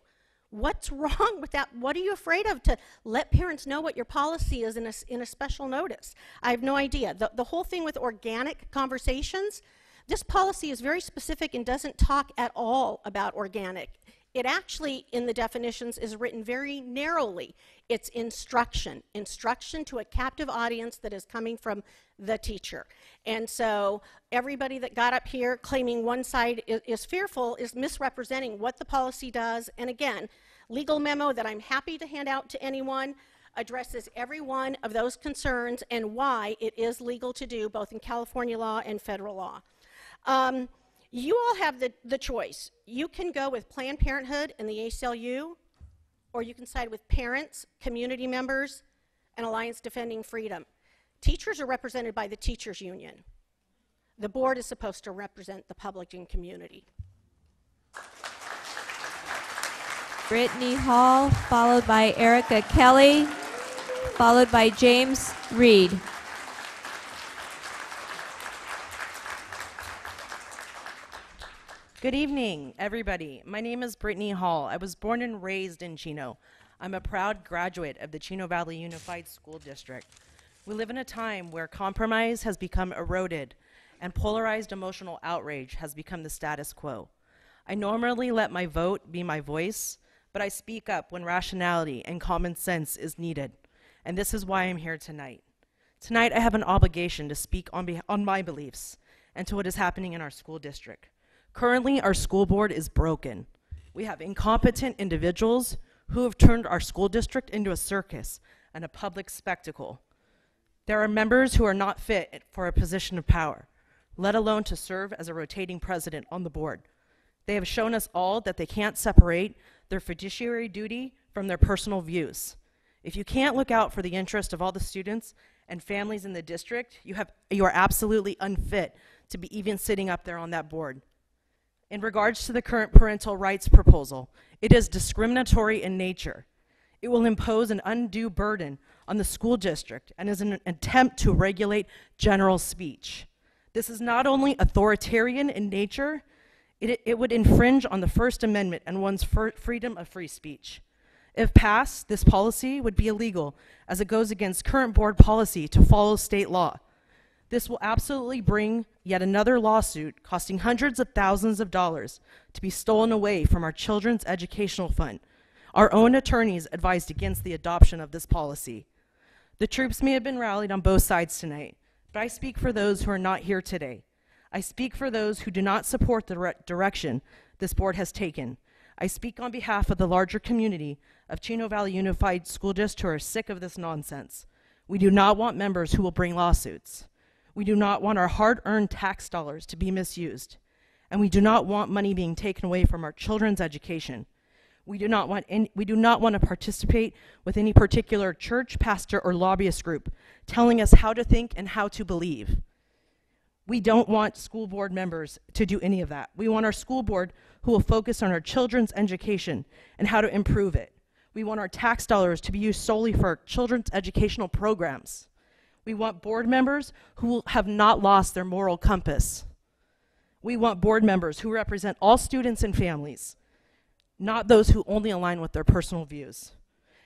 What's wrong with that? What are you afraid of to let parents know what your policy is in a, in a special notice? I have no idea. The, the whole thing with organic conversations, this policy is very specific and doesn't talk at all about organic. It actually, in the definitions, is written very narrowly. It's instruction, instruction to a captive audience that is coming from the teacher. And so, everybody that got up here claiming one side is, is fearful is misrepresenting what the policy does. And again, legal memo that I'm happy to hand out to anyone addresses every one of those concerns and why it is legal to do both in California law and federal law. Um, you all have the, the choice. You can go with Planned Parenthood and the ACLU, or you can side with parents, community members, and Alliance Defending Freedom. Teachers are represented by the teachers union. The board is supposed to represent the public and community. Brittany Hall, followed by Erica Kelly, followed by James Reed. Good evening, everybody. My name is Brittany Hall. I was born and raised in Chino. I'm a proud graduate of the Chino Valley Unified School District. We live in a time where compromise has become eroded and polarized emotional outrage has become the status quo. I normally let my vote be my voice, but I speak up when rationality and common sense is needed. And this is why I'm here tonight. Tonight, I have an obligation to speak on, on my beliefs and to what is happening in our school district. Currently, our school board is broken. We have incompetent individuals who have turned our school district into a circus and a public spectacle. There are members who are not fit for a position of power, let alone to serve as a rotating president on the board. They have shown us all that they can't separate their fiduciary duty from their personal views. If you can't look out for the interest of all the students and families in the district, you, have, you are absolutely unfit to be even sitting up there on that board. In regards to the current parental rights proposal, it is discriminatory in nature. It will impose an undue burden on the school district and is an attempt to regulate general speech. This is not only authoritarian in nature, it, it would infringe on the First Amendment and one's freedom of free speech. If passed, this policy would be illegal as it goes against current board policy to follow state law. This will absolutely bring yet another lawsuit costing hundreds of thousands of dollars to be stolen away from our children's educational fund. Our own attorneys advised against the adoption of this policy. The troops may have been rallied on both sides tonight, but I speak for those who are not here today. I speak for those who do not support the re- direction this board has taken. I speak on behalf of the larger community of Chino Valley Unified School District who are sick of this nonsense. We do not want members who will bring lawsuits. We do not want our hard earned tax dollars to be misused. and we do not want money being taken away from our children's education. We do not want any, we do not want to participate with any particular church, pastor, or lobbyist group telling us how to think and how to believe. We don't want school board members to do any of that. We want our school board who will focus on our children's education and how to improve it. We want our tax dollars to be used solely for children's educational programs. We want board members who have not lost their moral compass. We want board members who represent all students and families, not those who only align with their personal views.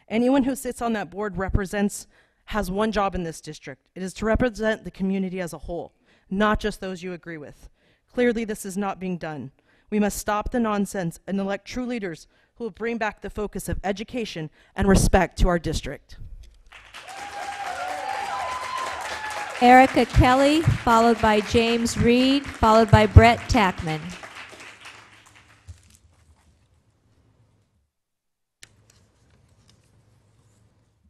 Anyone who sits on that board represents, has one job in this district. It is to represent the community as a whole, not just those you agree with. Clearly, this is not being done. We must stop the nonsense and elect true leaders who will bring back the focus of education and respect to our district. Erica Kelly, followed by James Reed, followed by Brett Tackman.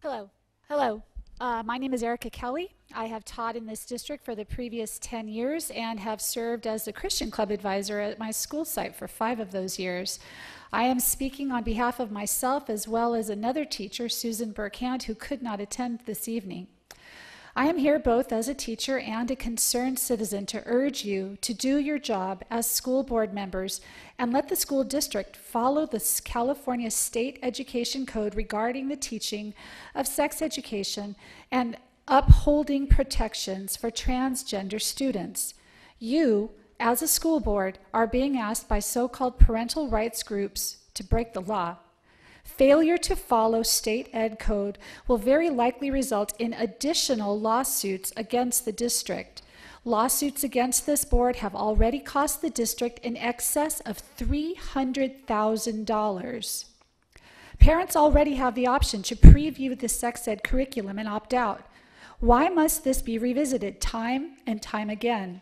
Hello. Hello. Uh, my name is Erica Kelly. I have taught in this district for the previous 10 years and have served as the Christian Club advisor at my school site for five of those years. I am speaking on behalf of myself as well as another teacher, Susan Burkhand, who could not attend this evening. I am here both as a teacher and a concerned citizen to urge you to do your job as school board members and let the school district follow the California State Education Code regarding the teaching of sex education and upholding protections for transgender students. You, as a school board, are being asked by so called parental rights groups to break the law. Failure to follow state ed code will very likely result in additional lawsuits against the district. Lawsuits against this board have already cost the district in excess of $300,000. Parents already have the option to preview the sex ed curriculum and opt out. Why must this be revisited time and time again?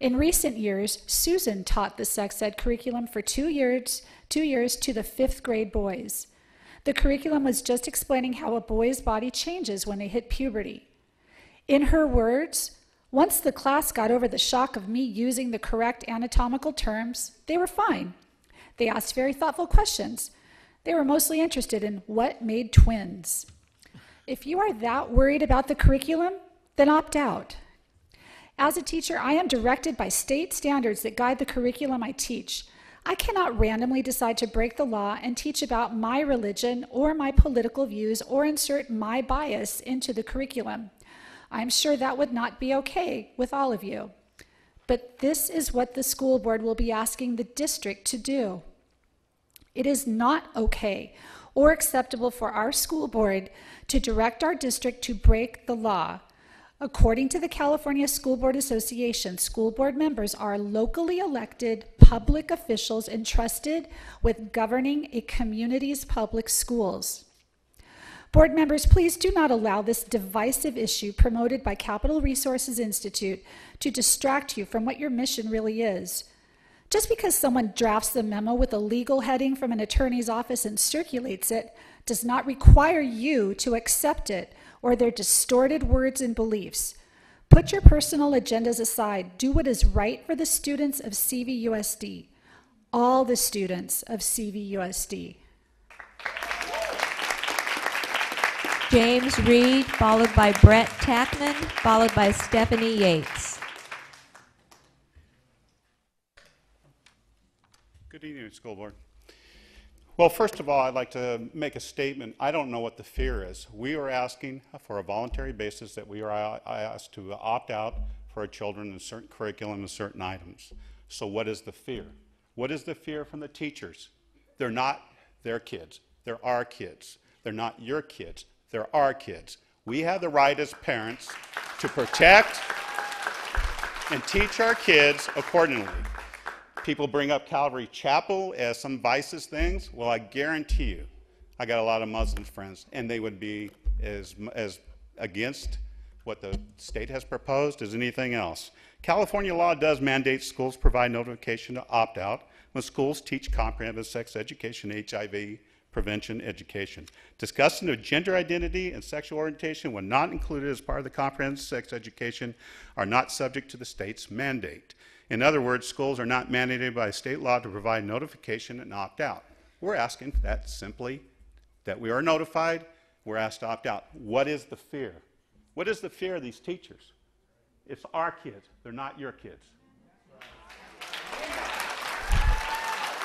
In recent years, Susan taught the sex ed curriculum for two years two years to the fifth grade boys. The curriculum was just explaining how a boy's body changes when they hit puberty. In her words, once the class got over the shock of me using the correct anatomical terms, they were fine. They asked very thoughtful questions. They were mostly interested in what made twins. If you are that worried about the curriculum, then opt out. As a teacher, I am directed by state standards that guide the curriculum I teach. I cannot randomly decide to break the law and teach about my religion or my political views or insert my bias into the curriculum. I'm sure that would not be okay with all of you. But this is what the school board will be asking the district to do. It is not okay or acceptable for our school board to direct our district to break the law. According to the California School Board Association, school board members are locally elected public officials entrusted with governing a community's public schools. Board members, please do not allow this divisive issue promoted by Capitol Resources Institute to distract you from what your mission really is. Just because someone drafts the memo with a legal heading from an attorney's office and circulates it does not require you to accept it or their distorted words and beliefs. Put your personal agendas aside. Do what is right for the students of CVUSD, all the students of CVUSD. James Reed, followed by Brett Tackman, followed by Stephanie Yates. Good evening, School Board. Well, first of all, I'd like to make a statement. I don't know what the fear is. We are asking for a voluntary basis that we are asked to opt out for our children in certain curriculum and certain items. So what is the fear? What is the fear from the teachers? They're not their kids. They're our kids. They're not your kids. They're our kids. We have the right as parents to protect and teach our kids accordingly. People bring up Calvary Chapel as some vices things. Well, I guarantee you, I got a lot of Muslim friends, and they would be as, as against what the state has proposed as anything else. California law does mandate schools provide notification to opt out when schools teach comprehensive sex education, HIV prevention education. Discussion of gender identity and sexual orientation, when not included as part of the comprehensive sex education, are not subject to the state's mandate. In other words, schools are not mandated by state law to provide notification and opt out. We're asking that simply that we are notified, we're asked to opt out. What is the fear? What is the fear of these teachers? It's our kids, they're not your kids.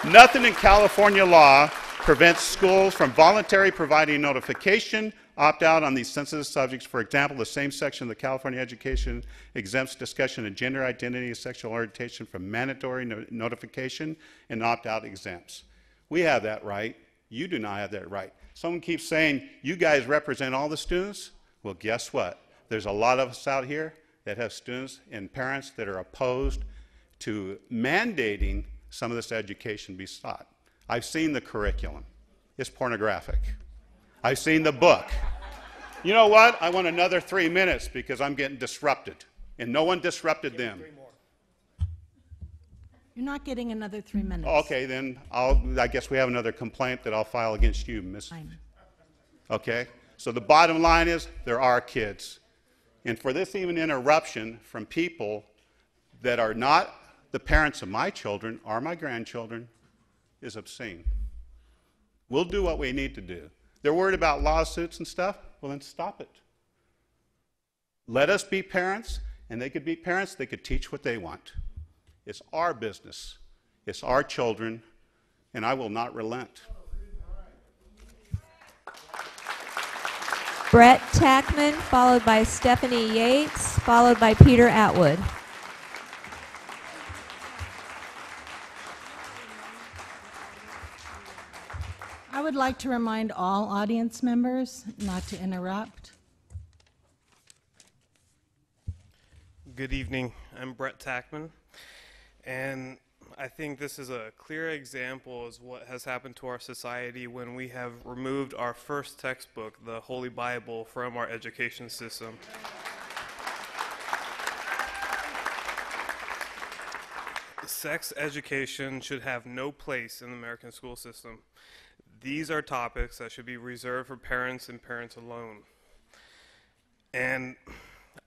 Nothing in California law prevents schools from voluntarily providing notification, opt out on these sensitive subjects. For example, the same section of the California Education exempts discussion of gender identity and sexual orientation from mandatory no- notification and opt out exempts. We have that right. You do not have that right. Someone keeps saying, you guys represent all the students. Well, guess what? There's a lot of us out here that have students and parents that are opposed to mandating some of this education be sought. I've seen the curriculum. It's pornographic. I've seen the book. You know what? I want another three minutes because I'm getting disrupted. And no one disrupted them. You're not getting another three minutes. Okay, then I'll, I guess we have another complaint that I'll file against you, Miss. Okay? So the bottom line is there are kids. And for this even interruption from people that are not the parents of my children or my grandchildren is obscene. We'll do what we need to do. They're worried about lawsuits and stuff. Well, then stop it. Let us be parents, and they could be parents, they could teach what they want. It's our business, it's our children, and I will not relent. Brett Tackman, followed by Stephanie Yates, followed by Peter Atwood. I would like to remind all audience members not to interrupt. Good evening. I'm Brett Tackman, and I think this is a clear example of what has happened to our society when we have removed our first textbook, the Holy Bible, from our education system. Sex education should have no place in the American school system. These are topics that should be reserved for parents and parents alone. And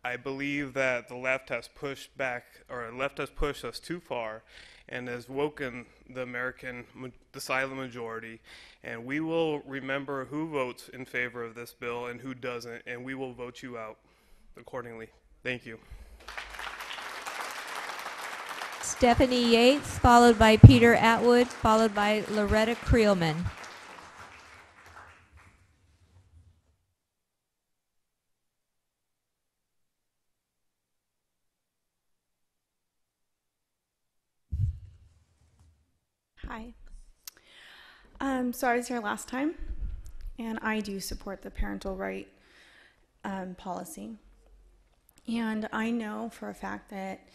I believe that the left has pushed back, or left has pushed us too far, and has woken the American, the silent majority. And we will remember who votes in favor of this bill and who doesn't, and we will vote you out accordingly. Thank you. Stephanie Yates, followed by Peter Atwood, followed by Loretta Creelman. Hi. Um, so I was here last time, and I do support the parental right um, policy. And I know for a fact that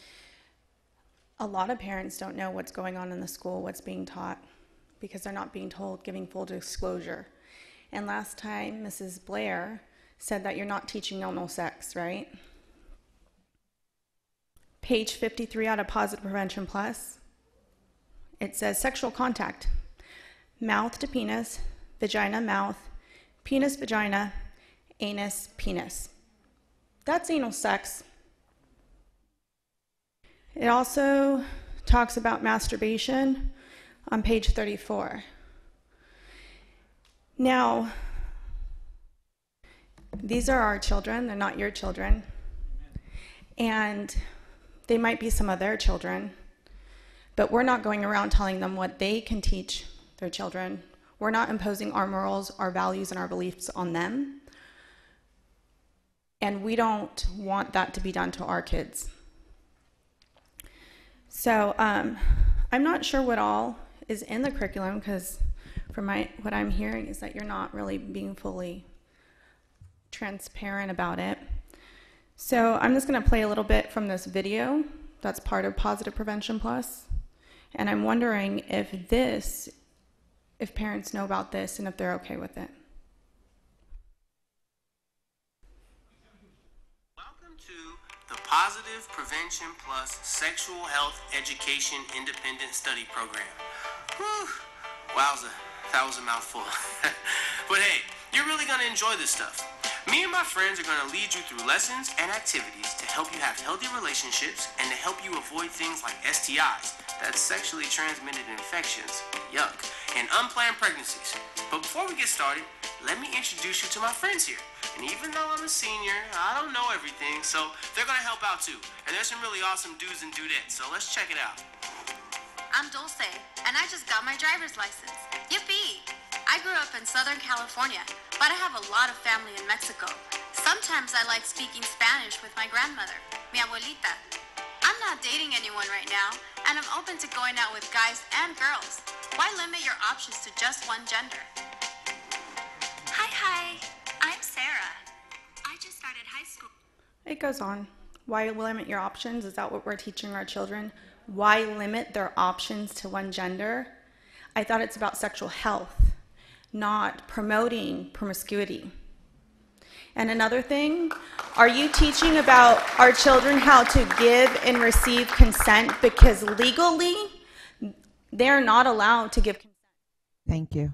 a lot of parents don't know what's going on in the school, what's being taught, because they're not being told, giving full disclosure. And last time, Mrs. Blair said that you're not teaching normal sex, right? Page 53 out of Positive Prevention Plus, it says sexual contact mouth to penis, vagina, mouth, penis, vagina, anus, penis. That's anal sex. It also talks about masturbation on page 34. Now, these are our children, they're not your children. And they might be some of their children, but we're not going around telling them what they can teach their children. We're not imposing our morals, our values, and our beliefs on them. And we don't want that to be done to our kids. So um, I'm not sure what all is in the curriculum because from my what I'm hearing is that you're not really being fully transparent about it. So I'm just going to play a little bit from this video that's part of Positive Prevention Plus. And I'm wondering if this, if parents know about this and if they're okay with it. Welcome to the Positive Prevention Plus Sexual Health Education Independent Study Program. Whew, wowza. that was a mouthful. (laughs) but hey, you're really gonna enjoy this stuff. Me and my friends are gonna lead you through lessons and activities to help you have healthy relationships and to help you avoid things like STIs, that's sexually transmitted infections, yuck, and unplanned pregnancies. But before we get started, let me introduce you to my friends here. And even though I'm a senior, I don't know everything, so they're gonna help out too. And there's some really awesome dudes and dudettes, so let's check it out. I'm Dulce, and I just got my driver's license. Yippee! I grew up in Southern California, but I have a lot of family in Mexico. Sometimes I like speaking Spanish with my grandmother, mi abuelita. I'm not dating anyone right now, and I'm open to going out with guys and girls. Why limit your options to just one gender? Hi, hi. I'm Sarah. I just started high school. It goes on. Why limit your options? Is that what we're teaching our children? Why limit their options to one gender? I thought it's about sexual health, not promoting promiscuity. And another thing, are you teaching about our children how to give and receive consent because legally they're not allowed to give consent? Thank you.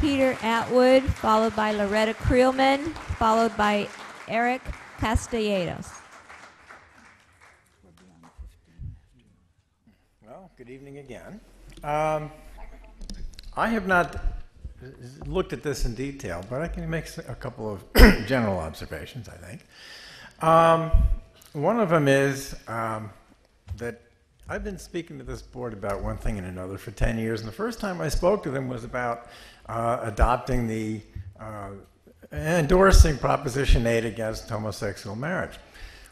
Peter Atwood, followed by Loretta Creelman, followed by Eric Castellanos. Well, good evening again. Um, I have not looked at this in detail, but I can make a couple of (clears throat) general observations, I think. Um, one of them is um, that I've been speaking to this board about one thing and another for 10 years, and the first time I spoke to them was about uh, adopting the uh, endorsing Proposition 8 against homosexual marriage,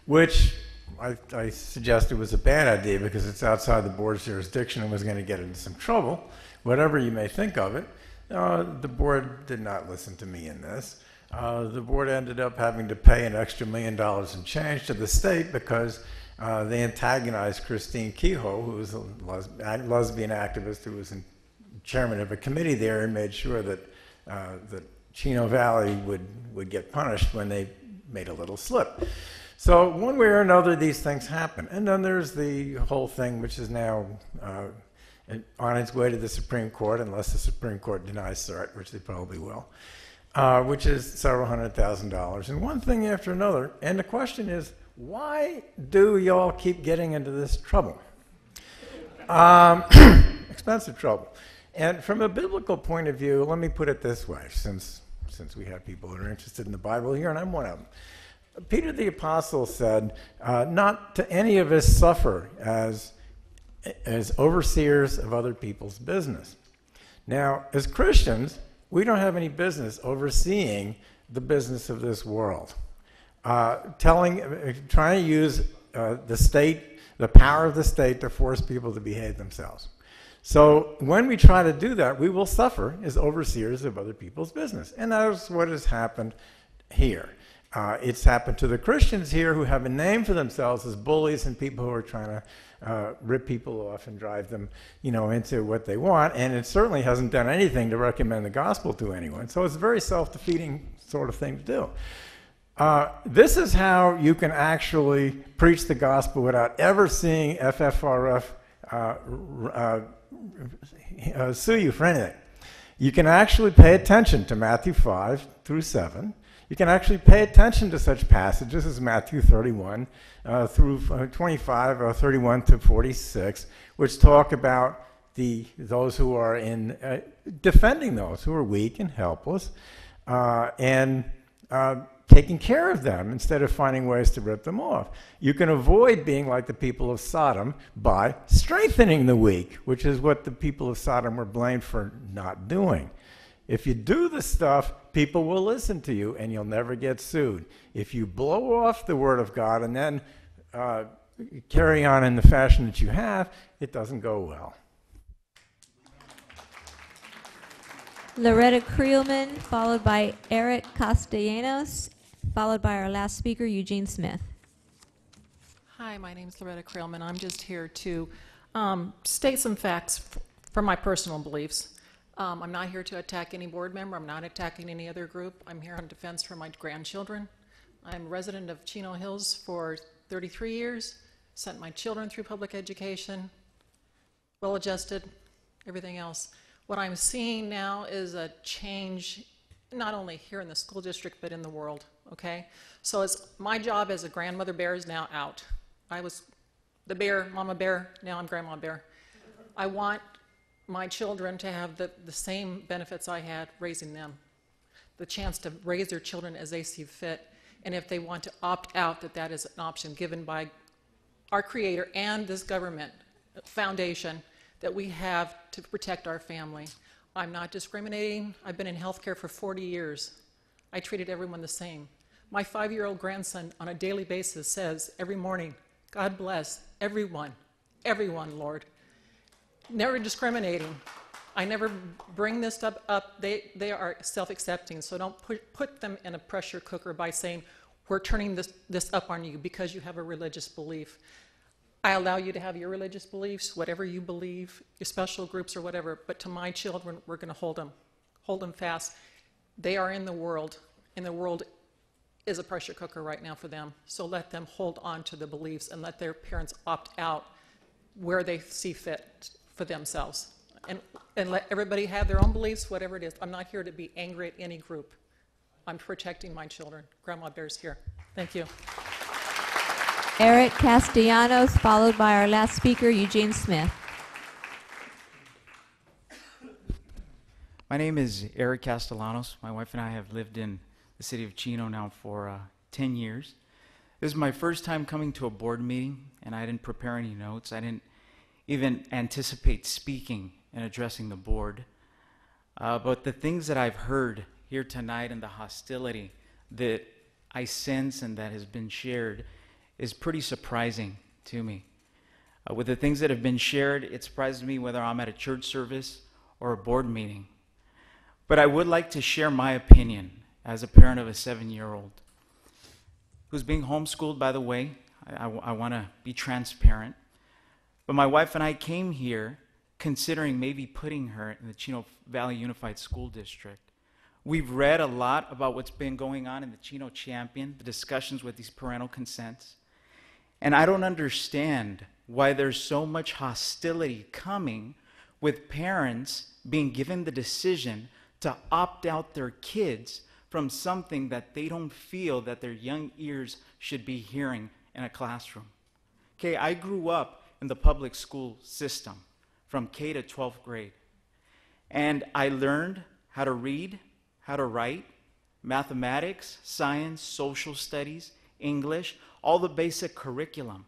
which I, I suggested was a bad idea because it's outside the board's jurisdiction and was going to get into some trouble. Whatever you may think of it, uh, the board did not listen to me in this. Uh, the board ended up having to pay an extra million dollars in change to the state because uh, they antagonized Christine Kehoe, who was a les- lesbian activist who was in, chairman of a committee there and made sure that uh, that Chino Valley would would get punished when they made a little slip. So one way or another, these things happen. And then there's the whole thing, which is now uh, on its way to the Supreme Court, unless the Supreme Court denies cert, which they probably will, uh, which is several hundred thousand dollars, and one thing after another. And the question is, why do y'all keep getting into this trouble? Um, (coughs) expensive trouble. And from a biblical point of view, let me put it this way, since since we have people that are interested in the Bible here, and I'm one of them. Peter the Apostle said, uh, Not to any of us suffer as, as overseers of other people's business. Now, as Christians, we don't have any business overseeing the business of this world. Uh, telling, trying to use uh, the state, the power of the state to force people to behave themselves. So when we try to do that, we will suffer as overseers of other people's business. And that is what has happened here. Uh, it's happened to the Christians here who have a name for themselves as bullies and people who are trying to uh, rip people off and drive them, you know, into what they want. And it certainly hasn't done anything to recommend the gospel to anyone. So it's a very self-defeating sort of thing to do. Uh, this is how you can actually preach the gospel without ever seeing FFRF uh, uh, uh, sue you for anything. You can actually pay attention to Matthew 5 through 7. You can actually pay attention to such passages as Matthew 31 uh, through uh, 25 or 31 to 46, which talk about the those who are in uh, defending those who are weak and helpless, uh, and uh, taking care of them instead of finding ways to rip them off. You can avoid being like the people of Sodom by strengthening the weak, which is what the people of Sodom were blamed for not doing. If you do the stuff, people will listen to you and you'll never get sued. If you blow off the Word of God and then uh, carry on in the fashion that you have, it doesn't go well. Loretta Creelman, followed by Eric Castellanos, followed by our last speaker, Eugene Smith. Hi, my name is Loretta Creelman. I'm just here to um, state some facts f- from my personal beliefs. Um, I'm not here to attack any board member. I'm not attacking any other group. I'm here on defense for my grandchildren. I'm a resident of Chino Hills for 33 years, sent my children through public education. well adjusted, everything else. What I'm seeing now is a change, not only here in the school district, but in the world, okay? So it's, my job as a grandmother bear is now out. I was the bear, mama bear, now I'm grandma bear. I want my children to have the, the same benefits I had raising them, the chance to raise their children as they see fit. And if they want to opt out, that that is an option given by our creator and this government foundation that we have to protect our family. I'm not discriminating. I've been in healthcare for 40 years. I treated everyone the same. My five year old grandson, on a daily basis, says every morning, God bless everyone, everyone, Lord. Never discriminating. I never bring this up. up. They, they are self accepting, so don't put, put them in a pressure cooker by saying, We're turning this, this up on you because you have a religious belief. I allow you to have your religious beliefs, whatever you believe, your special groups or whatever, but to my children, we're going to hold them, hold them fast. They are in the world, and the world is a pressure cooker right now for them. So let them hold on to the beliefs and let their parents opt out where they see fit for themselves. And, and let everybody have their own beliefs, whatever it is. I'm not here to be angry at any group. I'm protecting my children. Grandma Bear's here. Thank you. Eric Castellanos, followed by our last speaker, Eugene Smith. My name is Eric Castellanos. My wife and I have lived in the city of Chino now for uh, 10 years. This is my first time coming to a board meeting, and I didn't prepare any notes. I didn't even anticipate speaking and addressing the board. Uh, but the things that I've heard here tonight and the hostility that I sense and that has been shared is pretty surprising to me. Uh, with the things that have been shared, it surprises me whether I'm at a church service or a board meeting. But I would like to share my opinion as a parent of a seven year old who's being homeschooled, by the way. I, I, I want to be transparent. But my wife and I came here considering maybe putting her in the Chino Valley Unified School District. We've read a lot about what's been going on in the Chino Champion, the discussions with these parental consents. And I don't understand why there's so much hostility coming with parents being given the decision to opt out their kids from something that they don't feel that their young ears should be hearing in a classroom. Okay, I grew up in the public school system from K to 12th grade. And I learned how to read, how to write, mathematics, science, social studies, English, all the basic curriculum.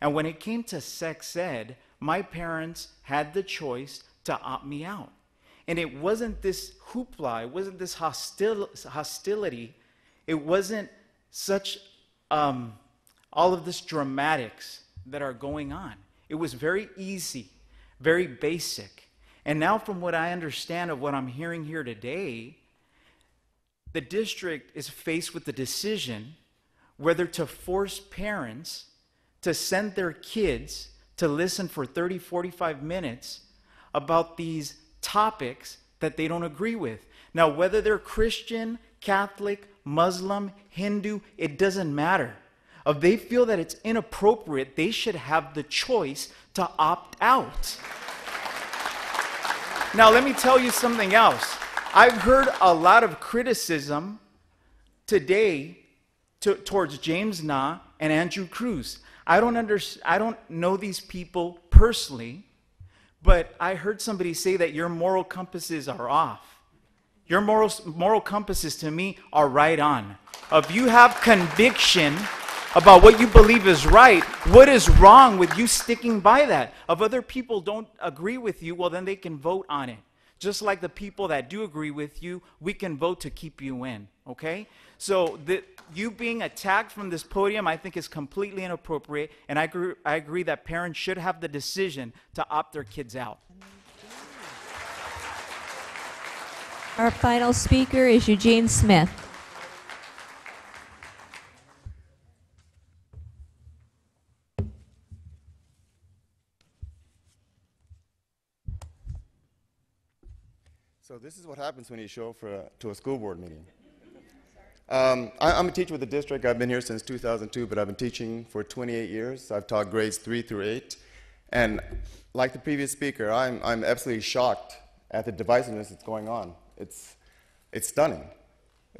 And when it came to sex ed, my parents had the choice to opt me out. And it wasn't this hoopla, it wasn't this hostil- hostility, it wasn't such um, all of this dramatics that are going on. It was very easy, very basic. And now, from what I understand of what I'm hearing here today, the district is faced with the decision whether to force parents to send their kids to listen for 30, 45 minutes about these topics that they don't agree with. Now, whether they're Christian, Catholic, Muslim, Hindu, it doesn't matter. If they feel that it's inappropriate, they should have the choice to opt out. Now, let me tell you something else. I've heard a lot of criticism today to, towards James Na and Andrew Cruz. I don't, under, I don't know these people personally, but I heard somebody say that your moral compasses are off. Your moral, moral compasses to me are right on. If you have conviction about what you believe is right, what is wrong with you sticking by that? If other people don't agree with you, well, then they can vote on it. Just like the people that do agree with you, we can vote to keep you in, okay? So the, you being attacked from this podium, I think is completely inappropriate, and I agree, I agree that parents should have the decision to opt their kids out. Our final speaker is Eugene Smith. So this is what happens when you show up for a, to a school board meeting. Um, I, am a teacher with the district. I've been here since 2002, but I've been teaching for 28 years. I've taught grades three through eight. And like the previous speaker, I'm, I'm absolutely shocked at the divisiveness that's going on. It's, it's stunning.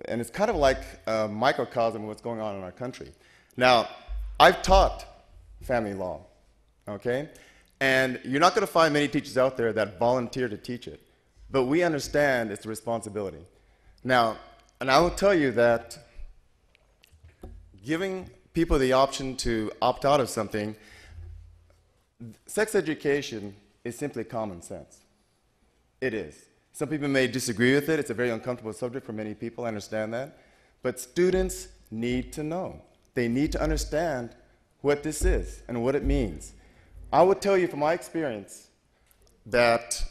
And it's kind of like a microcosm of what's going on in our country. Now, I've taught family law, okay? And you're not going to find many teachers out there that volunteer to teach it. But we understand it's a responsibility. Now, and I will tell you that giving people the option to opt out of something, sex education is simply common sense. It is. Some people may disagree with it. It's a very uncomfortable subject for many people. I understand that. But students need to know. They need to understand what this is and what it means. I would tell you from my experience that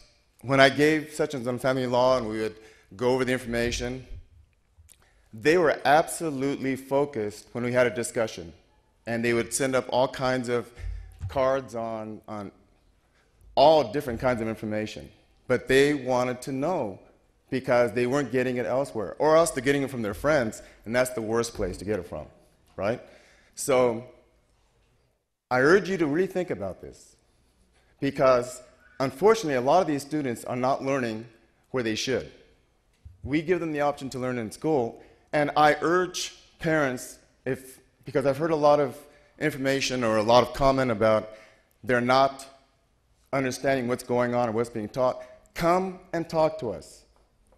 when I gave sessions on family law and we would go over the information, they were absolutely focused when we had a discussion. And they would send up all kinds of cards on, on all different kinds of information. But they wanted to know because they weren't getting it elsewhere, or else they're getting it from their friends, and that's the worst place to get it from, right? So I urge you to really think about this because unfortunately, a lot of these students are not learning where they should. We give them the option to learn in school, and I urge parents, if, because I've heard a lot of information or a lot of comment about they're not understanding what's going on or what's being taught, come and talk to us.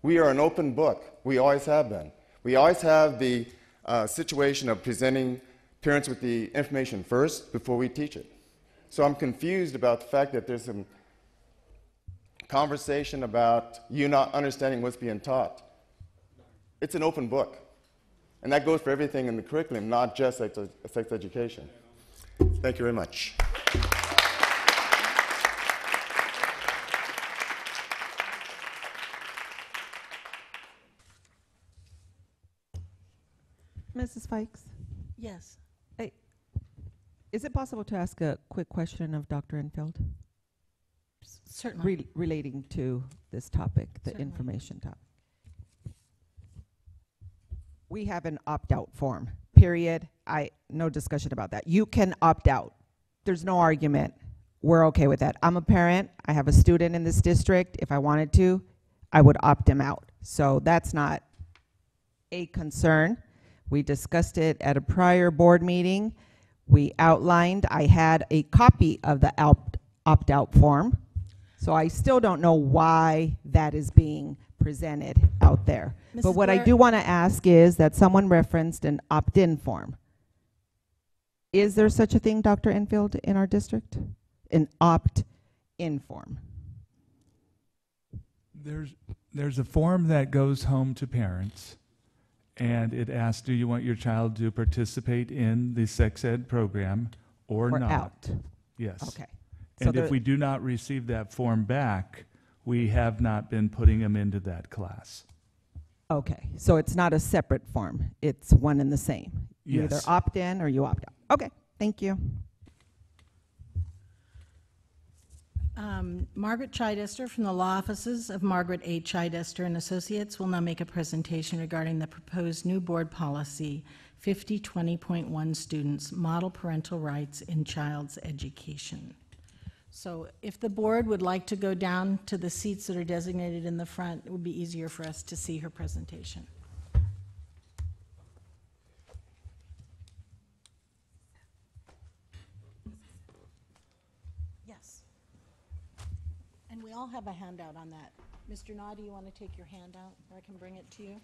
We are an open book. We always have been. We always have the uh, situation of presenting parents with the information first before we teach it. So I'm confused about the fact that there's some conversation about you not understanding what's being taught. It's an open book. And that goes for everything in the curriculum, not just sex, sex education. Thank you very much. Mrs. Fikes? Yes. Hey, is it possible to ask a quick question of Dr. Enfield? Certainly. Re- relating to this topic, the Certainly. information topic. We have an opt-out form, period. I, no discussion about that. You can opt out. There's no argument. We're okay with that. I'm a parent. I have a student in this district. If I wanted to, I would opt him out. So that's not a concern. We discussed it at a prior board meeting. We outlined, I had a copy of the opt, opt-out form. So I still don't know why that is being presented out there. But Mrs. what I Blair- do want to ask is that someone referenced an opt-in form. Is there such a thing, Dr. Enfield, in our district? An opt-in form? There's, there's a form that goes home to parents, and it asks, do you want your child to participate in the sex ed program or Or not? out. Yes. Okay. So And if we do not receive that form back, we have not been putting them into that class. Okay, so it's not a separate form, it's one and the same? You either Yes. opt in or you opt out. Okay, thank you. Um, Margaret Chidester from the law offices of Margaret A. Chidester and Associates will now make a presentation regarding the proposed new board policy 5020.1 students, model parental rights in child's education. So if the board would like to go down to the seats that are designated in the front, it would be easier for us to see her presentation. Yes. And we all have a handout on that. Mr. Na, do you want to take your handout, or I can bring it to you?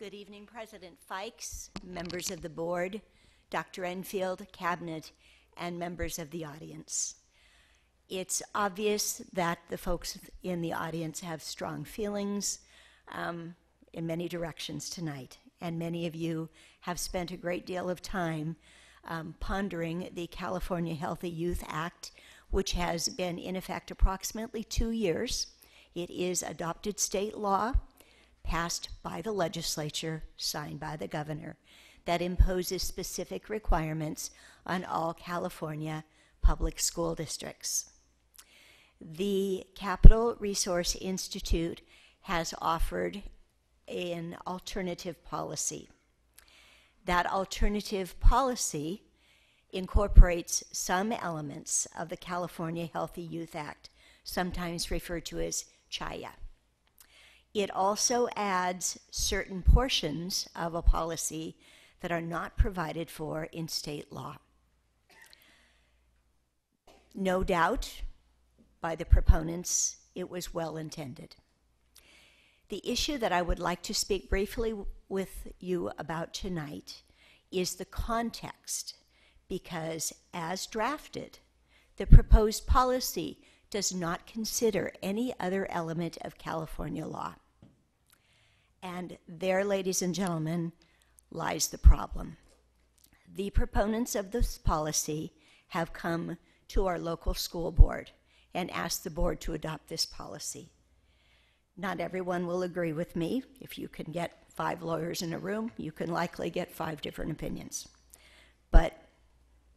Good evening, President Fikes, members of the board, Dr. Enfield, cabinet, and members of the audience. It's obvious that the folks in the audience have strong feelings um, in many directions tonight, and many of you have spent a great deal of time um, pondering the California Healthy Youth Act, which has been in effect approximately two years. It is adopted state law. Passed by the legislature, signed by the governor, that imposes specific requirements on all California public school districts. The Capitol Resource Institute has offered an alternative policy. That alternative policy incorporates some elements of the California Healthy Youth Act, sometimes referred to as CHAYA. It also adds certain portions of a policy that are not provided for in state law. No doubt, by the proponents, it was well intended. The issue that I would like to speak briefly with you about tonight is the context, because as drafted, the proposed policy does not consider any other element of California law. And there, ladies and gentlemen, lies the problem. The proponents of this policy have come to our local school board and asked the board to adopt this policy. Not everyone will agree with me. If you can get five lawyers in a room, you can likely get five different opinions. But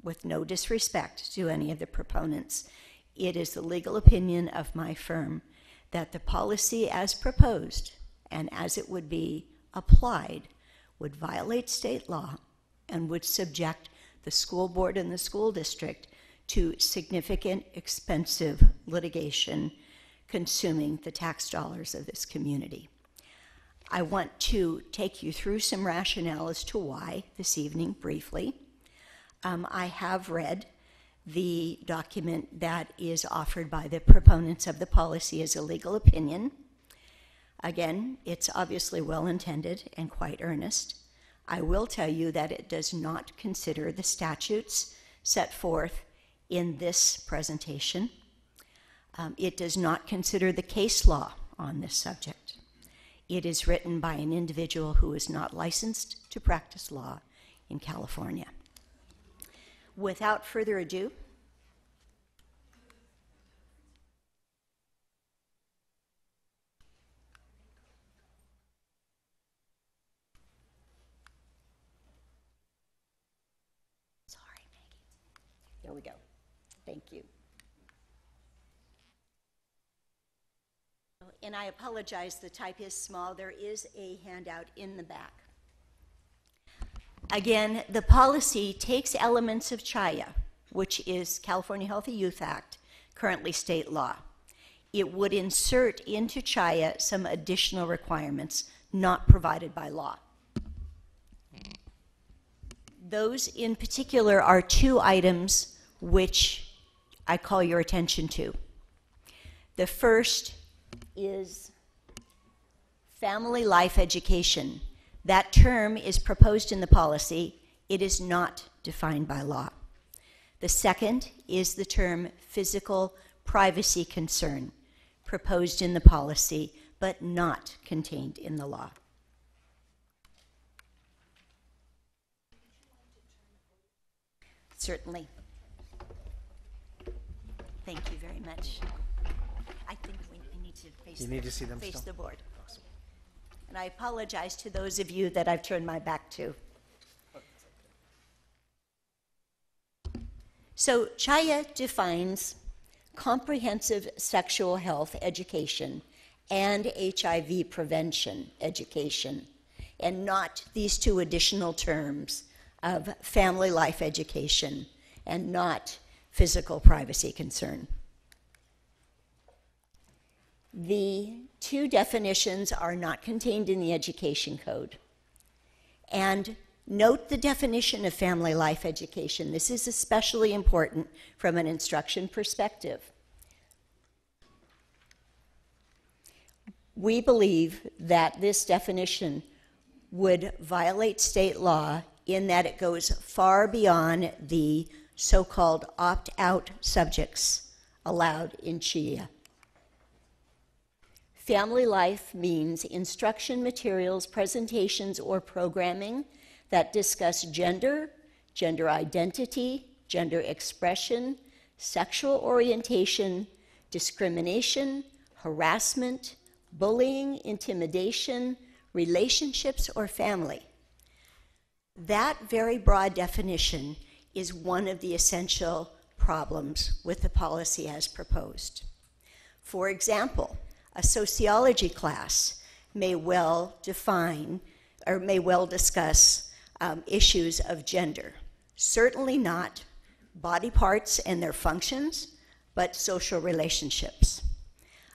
with no disrespect to any of the proponents, it is the legal opinion of my firm that the policy as proposed and as it would be applied would violate state law and would subject the school board and the school district to significant expensive litigation consuming the tax dollars of this community. I want to take you through some rationale as to why this evening briefly. Um, I have read the document that is offered by the proponents of the policy as a legal opinion. Again, it's obviously well intended and quite earnest. I will tell you that it does not consider the statutes set forth in this presentation. Um, it does not consider the case law on this subject. It is written by an individual who is not licensed to practice law in California. Without further ado, sorry, Maggie. There we go. Thank you. And I apologize, the type is small. There is a handout in the back. Again, the policy takes elements of CHAYA, which is California Healthy Youth Act, currently state law. It would insert into CHAYA some additional requirements not provided by law. Those in particular are two items which I call your attention to. The first is family life education. That term is proposed in the policy, it is not defined by law. The second is the term physical privacy concern, proposed in the policy, but not contained in the law. Certainly. Thank you very much. I think we need to face, You the- need to see them face still? the board. And I apologize to those of you that I've turned my back to. So Chaya defines comprehensive sexual health education and HIV prevention education, and not these two additional terms of family life education and not physical privacy concern. The two definitions are not contained in the Education Code. And note the definition of family life education. This is especially important from an instruction perspective. We believe that this definition would violate state law in that it goes far beyond the so called opt out subjects allowed in CHIA. Family life means instruction materials, presentations, or programming that discuss gender, gender identity, gender expression, sexual orientation, discrimination, harassment, bullying, intimidation, relationships, or family. That very broad definition is one of the essential problems with the policy as proposed. For example, a sociology class may well define or may well discuss um, issues of gender. Certainly not body parts and their functions, but social relationships.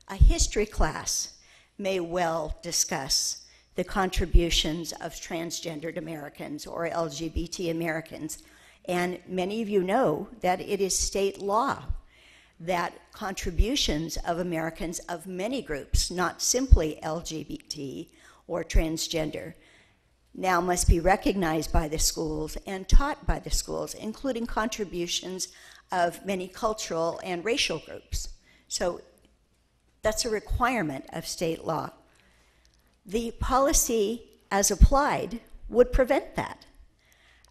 A history class may well discuss the contributions of transgendered Americans or LGBT Americans. And many of you know that it is state law that contributions of Americans of many groups, not simply LGBT or transgender, now must be recognized by the schools and taught by the schools, including contributions of many cultural and racial groups. So that's a requirement of state law. The policy, as applied, would prevent that.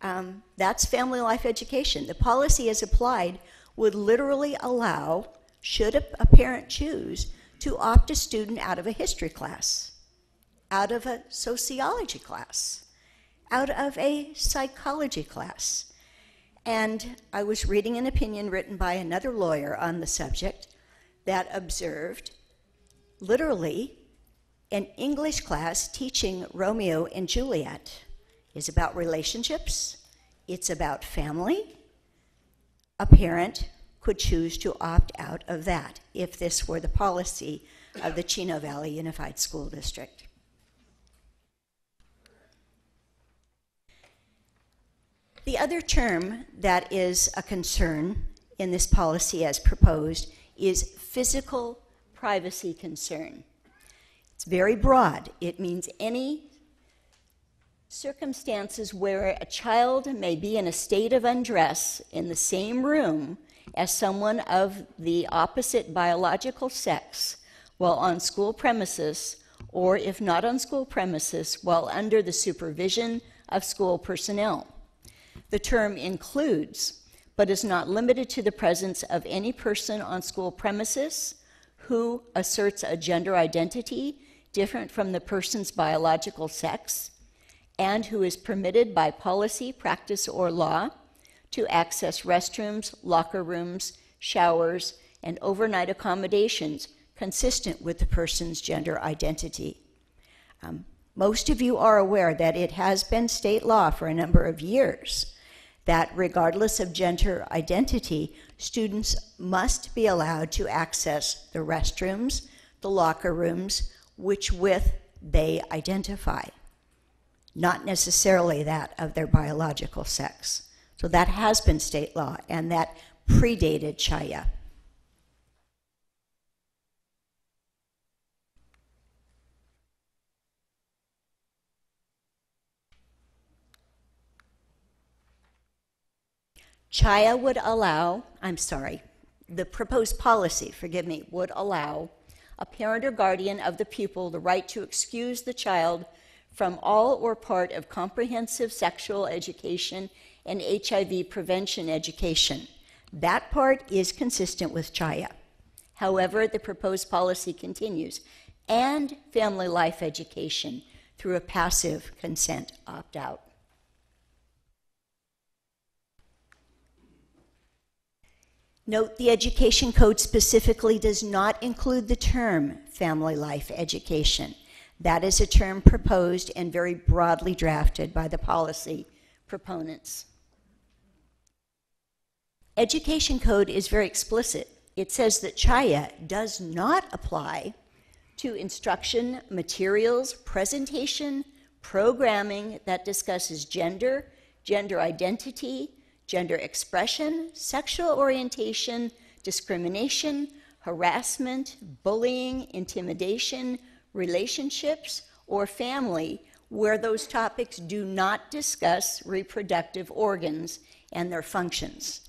Um, that's family life education. The policy, as applied, would literally allow, should a, parent choose, to opt a student out of a history class, out of a sociology class, out of a psychology class. And I was reading an opinion written by another lawyer on the subject that observed literally an English class teaching Romeo and Juliet is about relationships, it's about family. A parent could choose to opt out of that if this were the policy of the Chino Valley Unified School District. The other term that is a concern in this policy as proposed is physical privacy concern. It's very broad. It means any circumstances where a child may be in a state of undress in the same room as someone of the opposite biological sex while on school premises, or if not on school premises, while under the supervision of school personnel. The term includes, but is not limited to the presence of any person on school premises who asserts a gender identity different from the person's biological sex and who is permitted by policy, practice, or law to access restrooms, locker rooms, showers, and overnight accommodations consistent with the person's gender identity. Um, most of you are aware that it has been state law for a number of years that regardless of gender identity, students must be allowed to access the restrooms, the locker rooms, which with they identify, not necessarily that of their biological sex. So that has been state law, and that predated CHAYA. CHAYA would allow, I'm sorry, the proposed policy, forgive me, would allow a parent or guardian of the pupil the right to excuse the child from all or part of comprehensive sexual education and HIV prevention education. That part is consistent with CHAYA. However, the proposed policy continues, and family life education through a passive consent opt out. Note the Education Code specifically does not include the term family life education. That is a term proposed and very broadly drafted by the policy proponents. Education Code is very explicit. It says that CHAYA does not apply to instruction, materials, presentation, programming that discusses gender, gender identity, gender expression, sexual orientation, discrimination, harassment, bullying, intimidation, relationships, or family, where those topics do not discuss reproductive organs and their functions.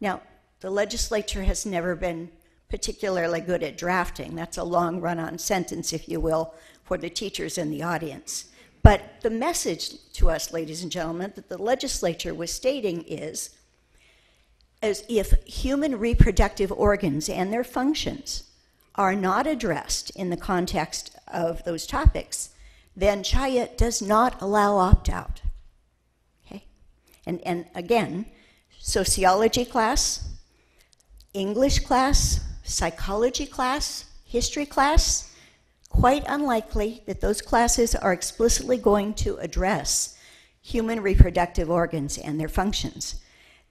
Now, the legislature has never been particularly good at drafting. That's a long run on sentence, if you will, for the teachers in the audience. But the message to us, ladies and gentlemen, that the legislature was stating is as if human reproductive organs and their functions are not addressed in the context of those topics, then Chaya does not allow opt out. Okay? And, and again, sociology class, English class, psychology class, history class, quite unlikely that those classes are explicitly going to address human reproductive organs and their functions.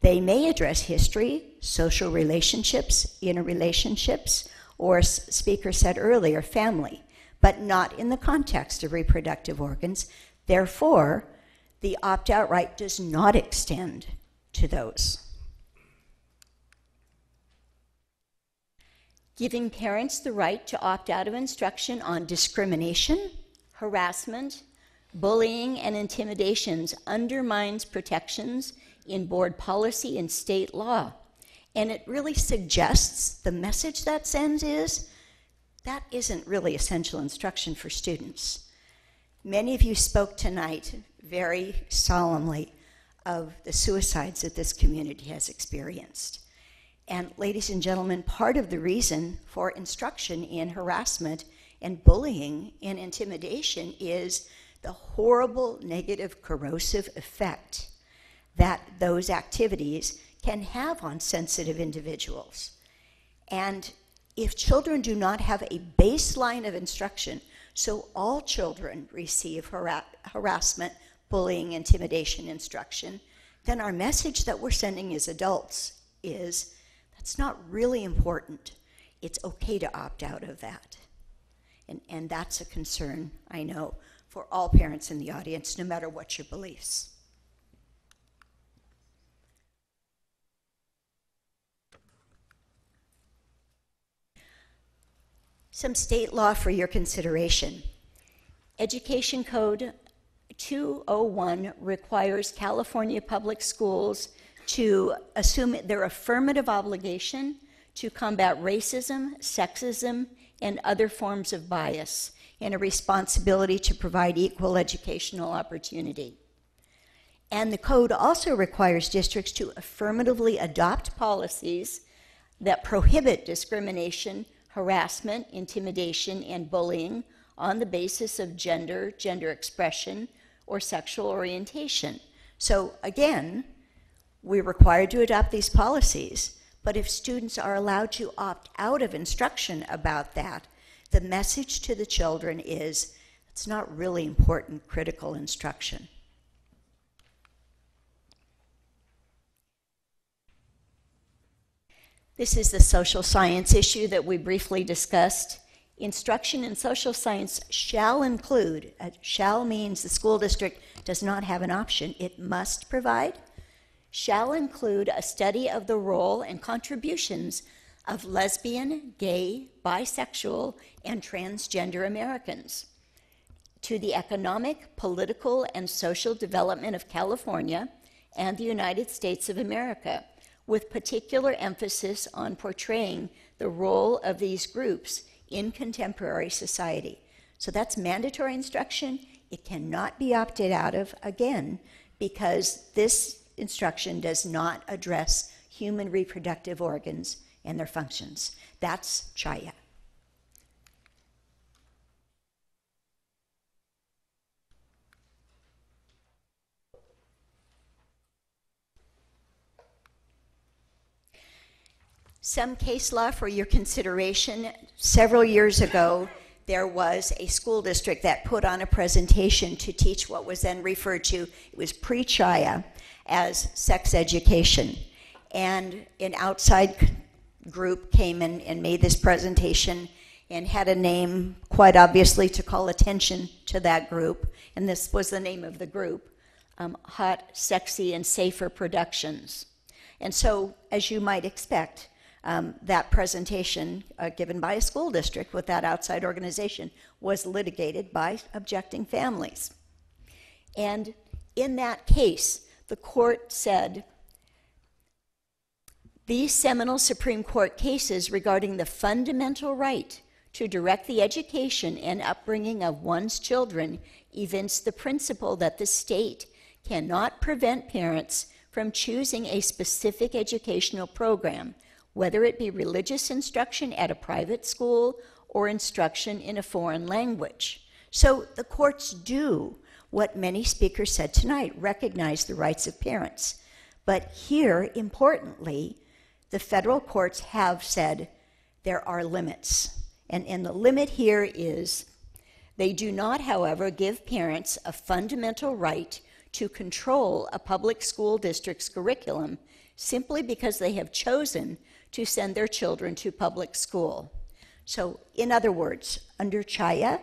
They may address history, social relationships, interrelationships, or, speaker said earlier, family, but not in the context of reproductive organs. Therefore, the opt out right does not extend to those. Giving parents the right to opt out of instruction on discrimination, harassment, bullying, and intimidations undermines protections in board policy and state law. And it really suggests the message that sends is that isn't really essential instruction for students. Many of you spoke tonight very solemnly of the suicides that this community has experienced. And, ladies and gentlemen, part of the reason for instruction in harassment and bullying and intimidation is the horrible negative corrosive effect that those activities can have on sensitive individuals. And if children do not have a baseline of instruction, so all children receive hara- harassment, bullying, intimidation instruction, then our message that we're sending as adults is that's not really important. It's okay to opt out of that. And, and that's a concern, I know, for all parents in the audience, no matter what your beliefs. Some state law for your consideration. Education Code 201 requires California public schools to assume their affirmative obligation to combat racism, sexism, and other forms of bias, and a responsibility to provide equal educational opportunity. And the code also requires districts to affirmatively adopt policies that prohibit discrimination, harassment, intimidation, and bullying on the basis of gender, gender expression, or sexual orientation. So, again, we're required to adopt these policies, but if students are allowed to opt out of instruction about that, the message to the children is it's not really important critical instruction. This is the social science issue that we briefly discussed. Instruction in social science shall include, uh, shall means the school district does not have an option, it must provide, shall include a study of the role and contributions of lesbian, gay, bisexual, and transgender Americans to the economic, political, and social development of California and the United States of America, with particular emphasis on portraying the role of these groups in contemporary society. So that's mandatory instruction. It cannot be opted out of again because this instruction does not address human reproductive organs and their functions. That's Chaya. Some case law for your consideration. Several years ago, there was a school district that put on a presentation to teach what was then referred to, it was pre Chaya, as sex education. And an outside group came in and made this presentation and had a name, quite obviously, to call attention to that group. And this was the name of the group um, Hot, Sexy, and Safer Productions. And so, as you might expect, um, that presentation uh, given by a school district with that outside organization was litigated by objecting families. And in that case, the court said these seminal Supreme Court cases regarding the fundamental right to direct the education and upbringing of one's children evince the principle that the state cannot prevent parents from choosing a specific educational program whether it be religious instruction at a private school or instruction in a foreign language. So the courts do what many speakers said tonight recognize the rights of parents. But here, importantly, the federal courts have said there are limits. And, and the limit here is they do not, however, give parents a fundamental right to control a public school district's curriculum simply because they have chosen to send their children to public school. So, in other words, under Chaya,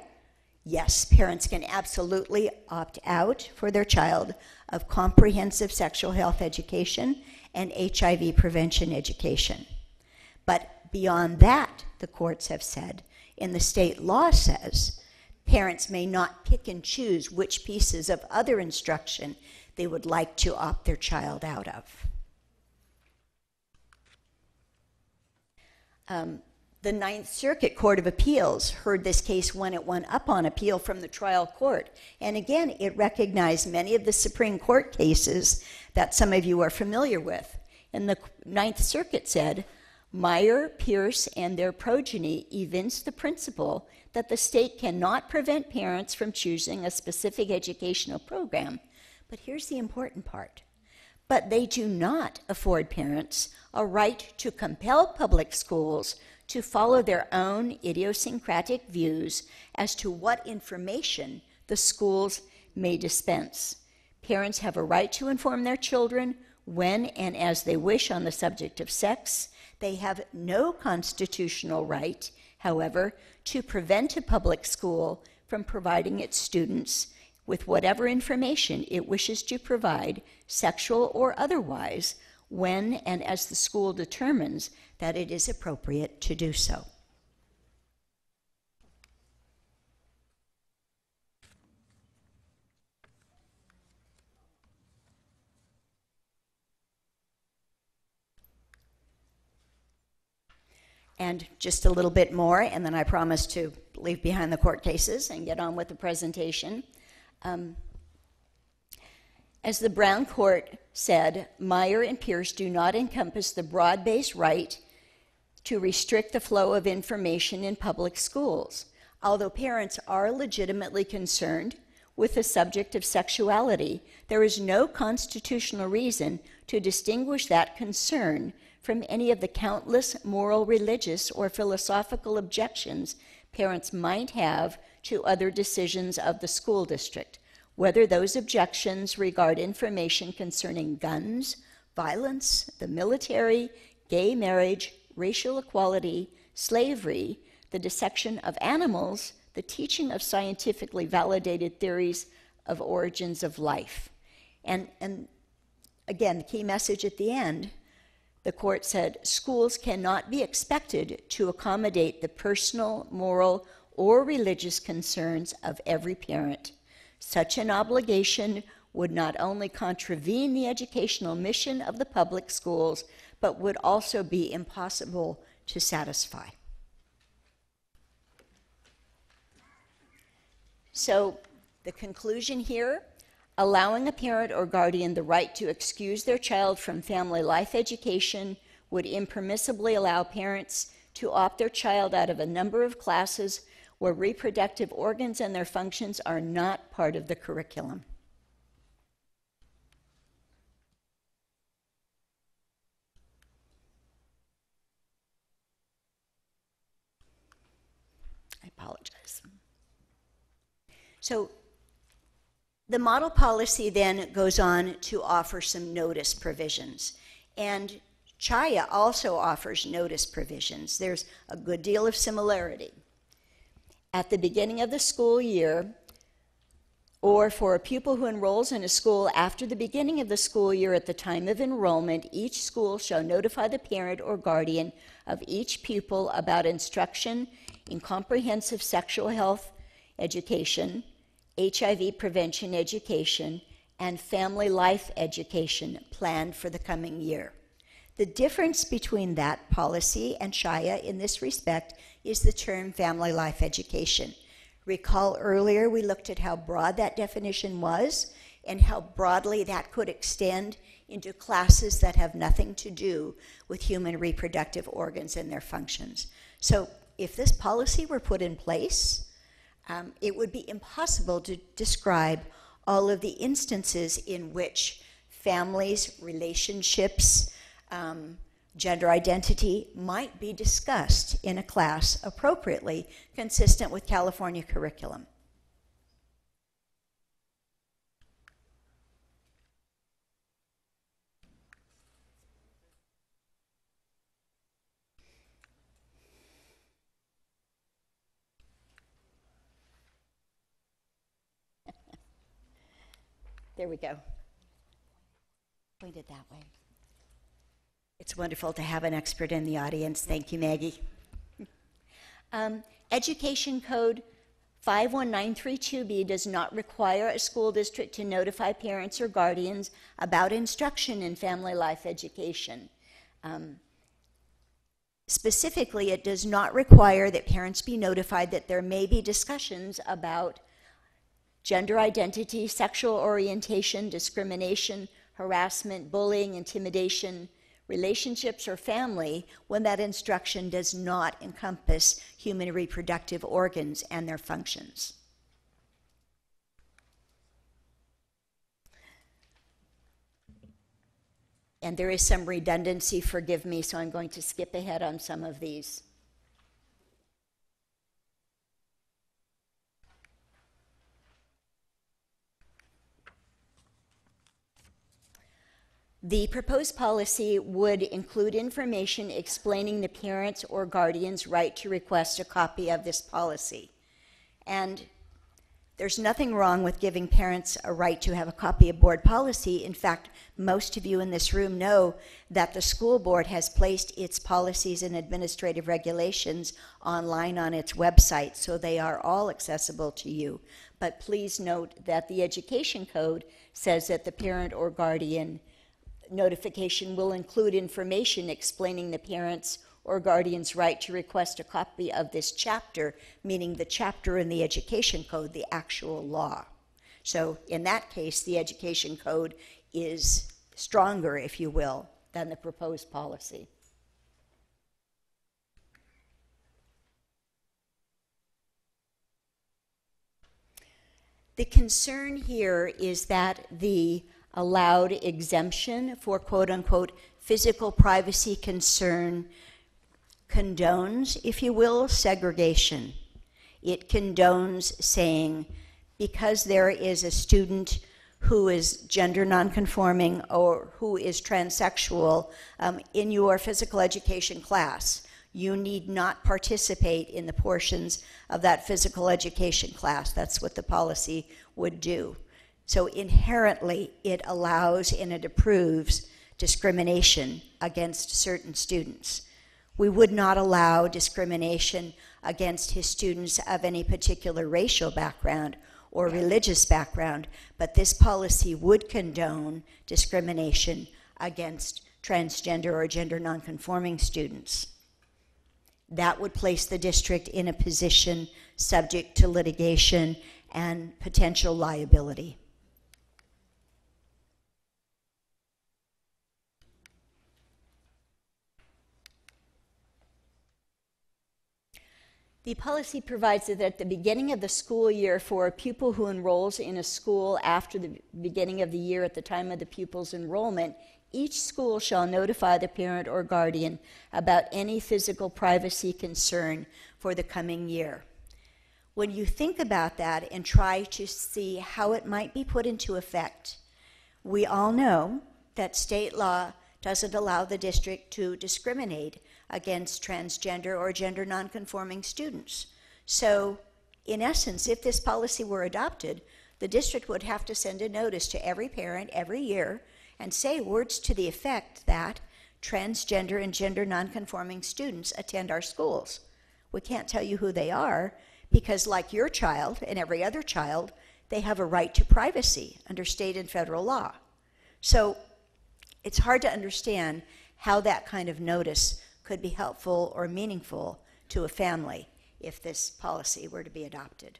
yes, parents can absolutely opt out for their child of comprehensive sexual health education and HIV prevention education. But beyond that, the courts have said, and the state law says, parents may not pick and choose which pieces of other instruction they would like to opt their child out of. Um, the Ninth Circuit Court of Appeals heard this case when it went up on appeal from the trial court. And again, it recognized many of the Supreme Court cases that some of you are familiar with. And the Ninth Circuit said Meyer, Pierce, and their progeny evince the principle that the state cannot prevent parents from choosing a specific educational program. But here's the important part. But they do not afford parents a right to compel public schools to follow their own idiosyncratic views as to what information the schools may dispense. Parents have a right to inform their children when and as they wish on the subject of sex. They have no constitutional right, however, to prevent a public school from providing its students with whatever information it wishes to provide, sexual or otherwise, when and as the school determines that it is appropriate to do so. And just a little bit more, and then I promise to leave behind the court cases and get on with the presentation. Um, as the Brown Court said, Meyer and Pierce do not encompass the broad based right to restrict the flow of information in public schools. Although parents are legitimately concerned with the subject of sexuality, there is no constitutional reason to distinguish that concern from any of the countless moral, religious, or philosophical objections parents might have to other decisions of the school district whether those objections regard information concerning guns, violence, the military, gay marriage, racial equality, slavery, the dissection of animals, the teaching of scientifically validated theories of origins of life. And, and again, the key message at the end the court said schools cannot be expected to accommodate the personal, moral, or religious concerns of every parent. Such an obligation would not only contravene the educational mission of the public schools, but would also be impossible to satisfy. So, the conclusion here allowing a parent or guardian the right to excuse their child from family life education would impermissibly allow parents to opt their child out of a number of classes where reproductive organs and their functions are not part of the curriculum. I apologize. So, the model policy then goes on to offer some notice provisions. And Chaya also offers notice provisions. There's a good deal of similarity at the beginning of the school year, or for a pupil who enrolls in a school after the beginning of the school year at the time of enrollment, each school shall notify the parent or guardian of each pupil about instruction in comprehensive sexual health education, HIV prevention education, and family life education planned for the coming year. The difference between that policy and Chaya in this respect is the term family life education. Recall earlier we looked at how broad that definition was and how broadly that could extend into classes that have nothing to do with human reproductive organs and their functions. So, if this policy were put in place, um, it would be impossible to describe all of the instances in which families, relationships, um, gender identity might be discussed in a class appropriately, consistent with California curriculum. There we go. Point it that way. It's wonderful to have an expert in the audience. Thank you, Maggie. (laughs) Um, Education Code 51932B does not require a school district to notify parents or guardians about instruction in family life education. Um, specifically, it does not require that parents be notified that there may be discussions about gender identity, sexual orientation, discrimination, harassment, bullying, intimidation, relationships, or family when that instruction does not encompass human reproductive organs and their functions. And there is some redundancy, forgive me, so I'm going to skip ahead on some of these. The proposed policy would include information explaining the parent's or guardian's right to request a copy of this policy. And there's nothing wrong with giving parents a right to have a copy of board policy. In fact, most of you in this room know that the school board has placed its policies and administrative regulations online on its website, so they are all accessible to you. But please note that the education code says that the parent or guardian notification will include information explaining the parent's or guardian's right to request a copy of this chapter, meaning the chapter in the education code, the actual law. So, in that case, the education code is stronger, if you will, than the proposed policy. The concern here is that the allowed exemption for quote unquote physical privacy concern condones, if you will, segregation. It condones saying, because there is a student who is gender nonconforming or who is transsexual um, in your physical education class, you need not participate in the portions of that physical education class. That's what the policy would do. So inherently, it allows and it approves discrimination against certain students. We would not allow discrimination against his students of any particular racial background or religious background, but this policy would condone discrimination against transgender or gender nonconforming students. That would place the district in a position subject to litigation and potential liability. The policy provides that at the beginning of the school year, for a pupil who enrolls in a school after the beginning of the year at the time of the pupil's enrollment, each school shall notify the parent or guardian about any physical privacy concern for the coming year. When you think about that and try to see how it might be put into effect, we all know that state law doesn't allow the district to discriminate against transgender or gender nonconforming students. So, in essence, if this policy were adopted, the district would have to send a notice to every parent every year and say words to the effect that transgender and gender nonconforming students attend our schools. We can't tell you who they are because, like your child and every other child, they have a right to privacy under state and federal law. So it's hard to understand how that kind of notice could be helpful or meaningful to a family if this policy were to be adopted.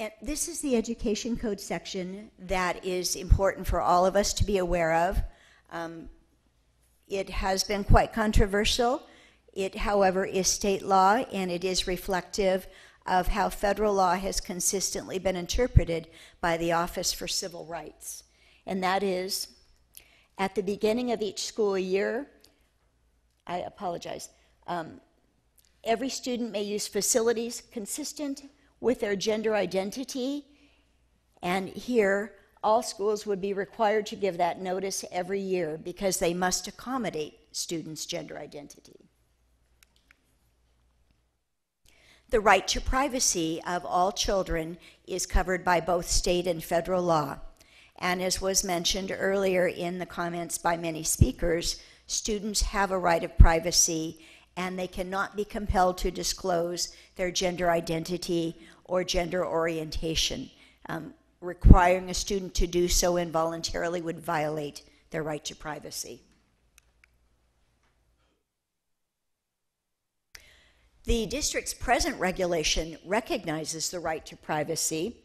And this is the education code section that is important for all of us to be aware of. Um, it has been quite controversial. It, however, is state law and it is reflective of how federal law has consistently been interpreted by the Office for Civil Rights. And that is at the beginning of each school year, I apologize, um, every student may use facilities consistent with their gender identity. And here, all schools would be required to give that notice every year because they must accommodate students' gender identity. The right to privacy of all children is covered by both state and federal law. And as was mentioned earlier in the comments by many speakers, students have a right of privacy and they cannot be compelled to disclose their gender identity or gender orientation. Um, requiring a student to do so involuntarily would violate their right to privacy. The district's present regulation recognizes the right to privacy,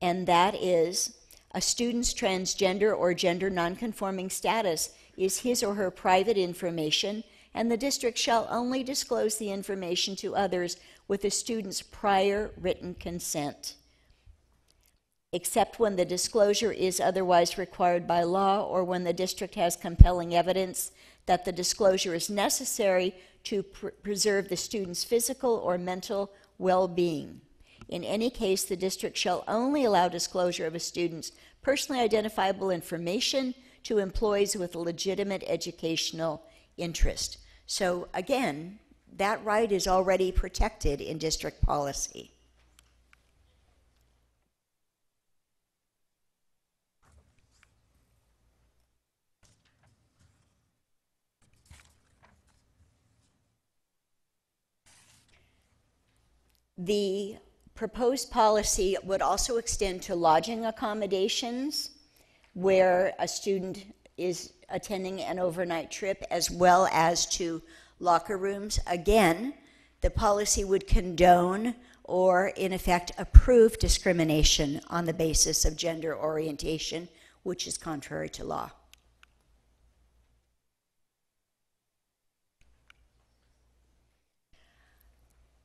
and that is a student's transgender or gender nonconforming status is his or her private information, and the district shall only disclose the information to others with the student's prior written consent, except when the disclosure is otherwise required by law or when the district has compelling evidence that the disclosure is necessary to pr- preserve the student's physical or mental well being. In any case, the district shall only allow disclosure of a student's personally identifiable information to employees with a legitimate educational interest. So, again, that right is already protected in district policy. The proposed policy would also extend to lodging accommodations where a student is attending an overnight trip, as well as to locker rooms. Again, the policy would condone or, in effect, approve discrimination on the basis of gender orientation, which is contrary to law.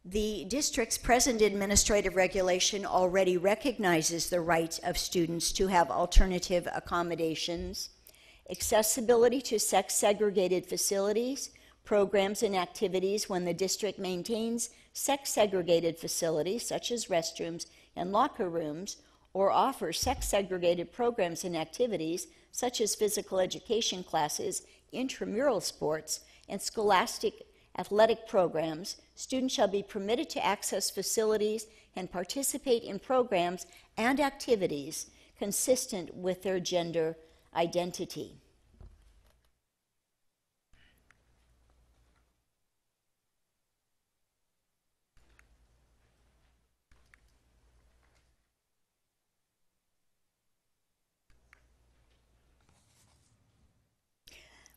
The district's present administrative regulation already recognizes the right of students to have alternative accommodations, accessibility to sex segregated facilities, programs, and activities when the district maintains sex segregated facilities such as restrooms and locker rooms, or offers sex segregated programs and activities such as physical education classes, intramural sports, and scholastic athletic programs, students shall be permitted to access facilities and participate in programs and activities consistent with their gender identity.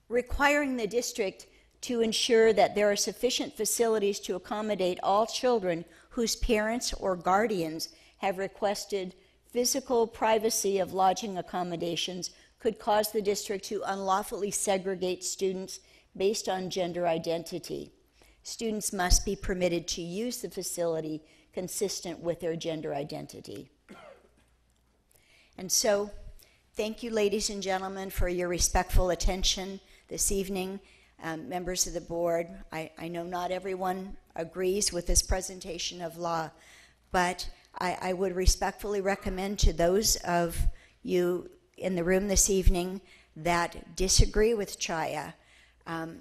Requiring the district to ensure that there are sufficient facilities to accommodate all children whose parents or guardians have requested physical privacy of lodging accommodations could cause the district to unlawfully segregate students based on gender identity. Students must be permitted to use the facility consistent with their gender identity. And so, thank you, ladies and gentlemen, for your respectful attention this evening. Um, members of the board, I, I, know not everyone agrees with this presentation of law, but I, I would respectfully recommend to those of you in the room this evening that disagree with CHYA, um,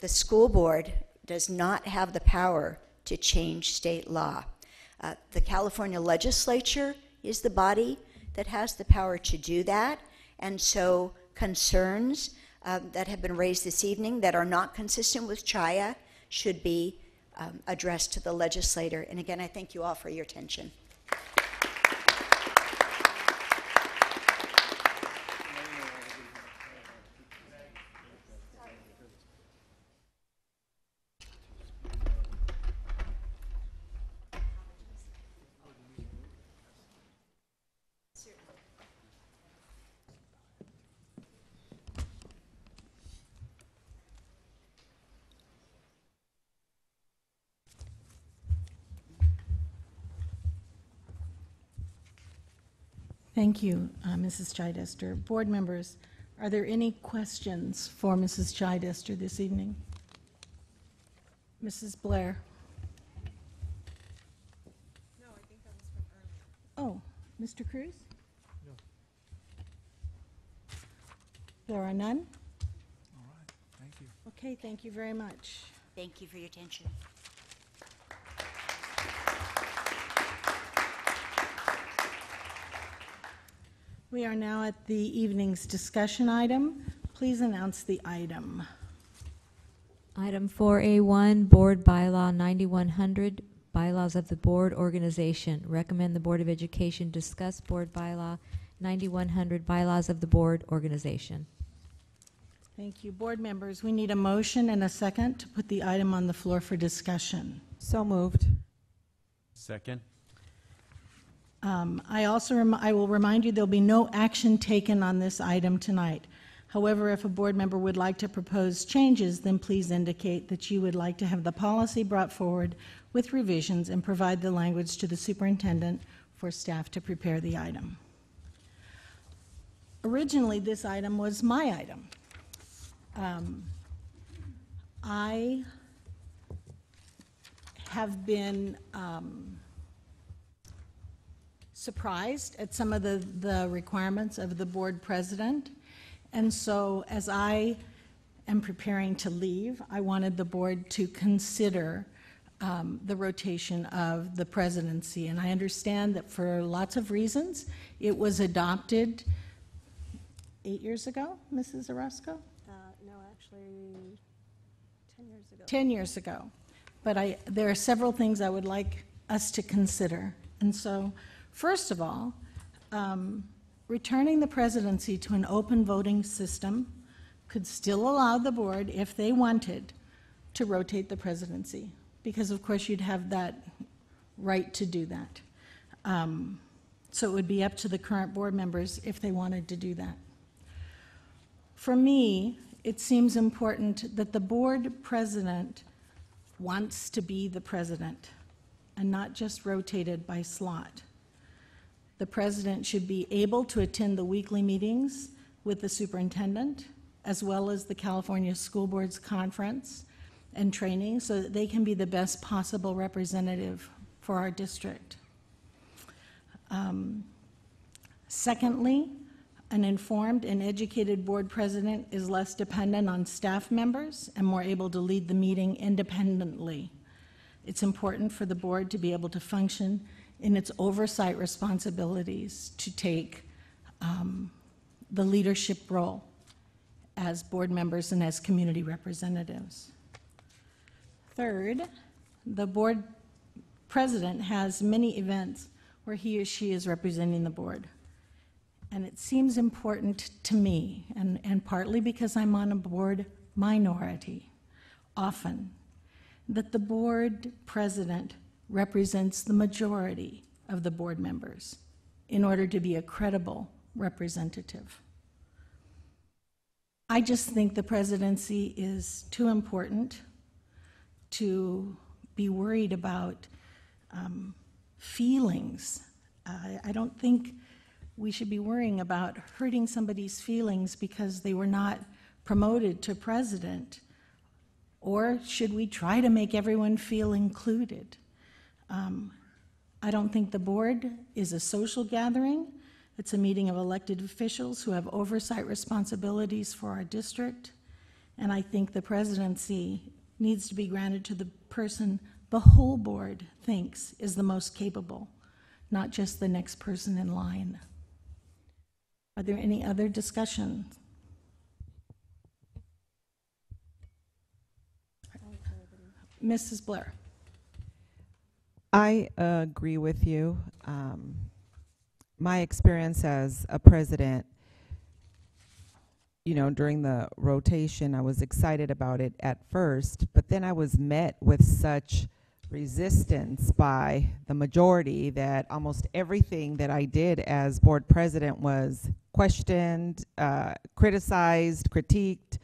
the school board does not have the power to change state law. Uh, the California legislature is the body that has the power to do that, and so concerns um, that have been raised this evening that are not consistent with CHYA should be um, addressed to the legislator. And again, I thank you all for your attention. Thank you, uh, Mrs. Chidester. Board members, are there any questions for Mrs. Chidester this evening? Mrs. Blair? No, I think that was from earlier. Oh, Mr. Cruz? No. There are none? All right, thank you. Okay, thank you very much. Thank you for your attention. We are now at the evening's discussion item. Please announce the item. Item 4A1, Board Bylaw 9100, Bylaws of the Board Organization. Recommend the Board of Education discuss Board Bylaw 9100, Bylaws of the Board Organization. Thank you. Board members, we need a motion and a second to put the item on the floor for discussion. So moved. Second. Um, I also, rem- I will remind you, there'll be no action taken on this item tonight. However, if a board member would like to propose changes, then please indicate that you would like to have the policy brought forward with revisions and provide the language to the superintendent for staff to prepare the item. Originally, this item was my item. Um, I have been um, surprised at some of the, the requirements of the board president. And so as I am preparing to leave, I wanted the board to consider um, the rotation of the presidency. And I understand that for lots of reasons, it was adopted eight years ago, Mrs. Orozco? Uh, no, actually, 10 years ago. 10 years ago. But I, there are several things I would like us to consider. And so, first of all, um, returning the presidency to an open voting system could still allow the board, if they wanted, to rotate the presidency, because of course you'd have that right to do that. Um, So it would be up to the current board members if they wanted to do that. For me, it seems important that the board president wants to be the president and not just rotated by slot. The president should be able to attend the weekly meetings with the superintendent, as well as the California School Boards Conference and training, so that they can be the best possible representative for our district. Um, Secondly, an informed and educated board president is less dependent on staff members and more able to lead the meeting independently. It's important for the board to be able to function in its oversight responsibilities to take um, the leadership role as board members and as community representatives. Third, the board president has many events where he or she is representing the board. And it seems important to me, and, and partly because I'm on a board minority, often, that the board president represents the majority of the board members in order to be a credible representative. I just think the presidency is too important to be worried about um, feelings. I I don't think we should be worrying about hurting somebody's feelings because they were not promoted to president? Or should we try to make everyone feel included? Um, I don't think the board is a social gathering. It's a meeting of elected officials who have oversight responsibilities for our district. And I think the presidency needs to be granted to the person the whole board thinks is the most capable, not just the next person in line. Are there any other discussions? Mrs. Blair? I agree with you. Um, my experience as a president, you know, during the rotation, I was excited about it at first, but then I was met with such resistance by the majority that almost everything that I did as board president was questioned, uh, criticized, critiqued.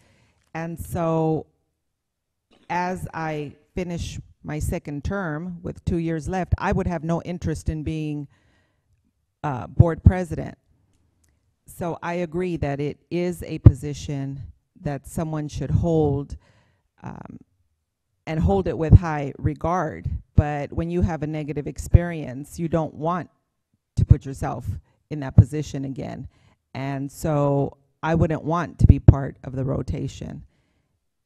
And so as I finish my second term with two years left, I would have no interest in being uh, board president. So I agree that it is a position that someone should hold um, and hold it with high regard. But when you have a negative experience, you don't want to put yourself in that position again. And so I wouldn't want to be part of the rotation.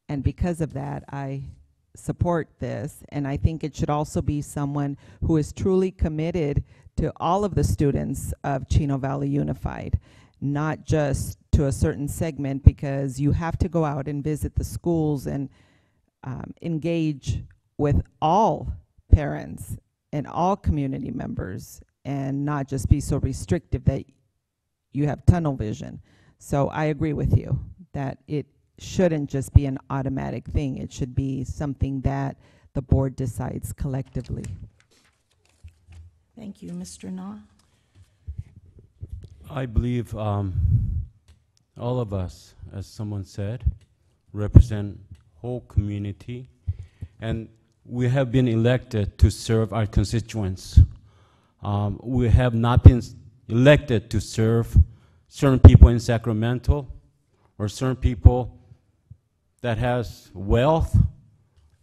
And because of that, I support this. And I think it should also be someone who is truly committed to all of the students of Chino Valley Unified, not just to a certain segment, because you have to go out and visit the schools and um, engage with all parents and all community members and not just be so restrictive that you have tunnel vision. So I agree with you that it shouldn't just be an automatic thing. It should be something that the board decides collectively. Thank you, Mr. Na. I believe um, all of us, as someone said, represent whole community, and we have been elected to serve our constituents. Um, we have not been elected to serve certain people in Sacramento or certain people that has wealth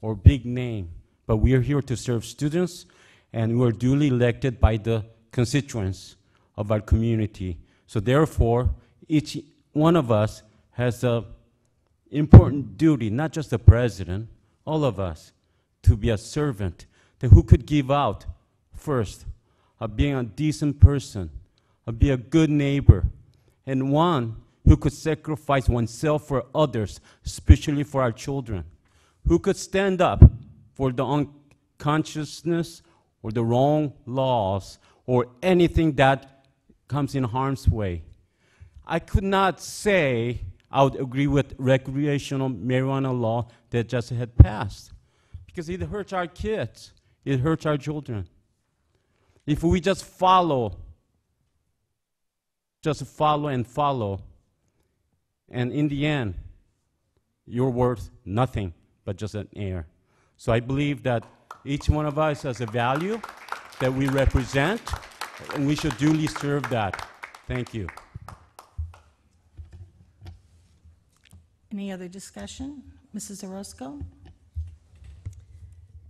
or big name, but we are here to serve students, and we are duly elected by the constituents of our community. So therefore, each one of us has a important duty, not just the president, all of us, to be a servant that who could give out first, of being a decent person, of be a good neighbor, and one who could sacrifice oneself for others, especially for our children, who could stand up for the unconsciousness or the wrong laws or anything that comes in harm's way. I could not say I would agree with recreational marijuana law that just had passed because it hurts our kids, it hurts our children. If we just follow, just follow and follow, and in the end, you're worth nothing but just an air. So I believe that each one of us has a value that we represent, and we should duly serve that. Thank you. Any other discussion? Mrs. Orozco?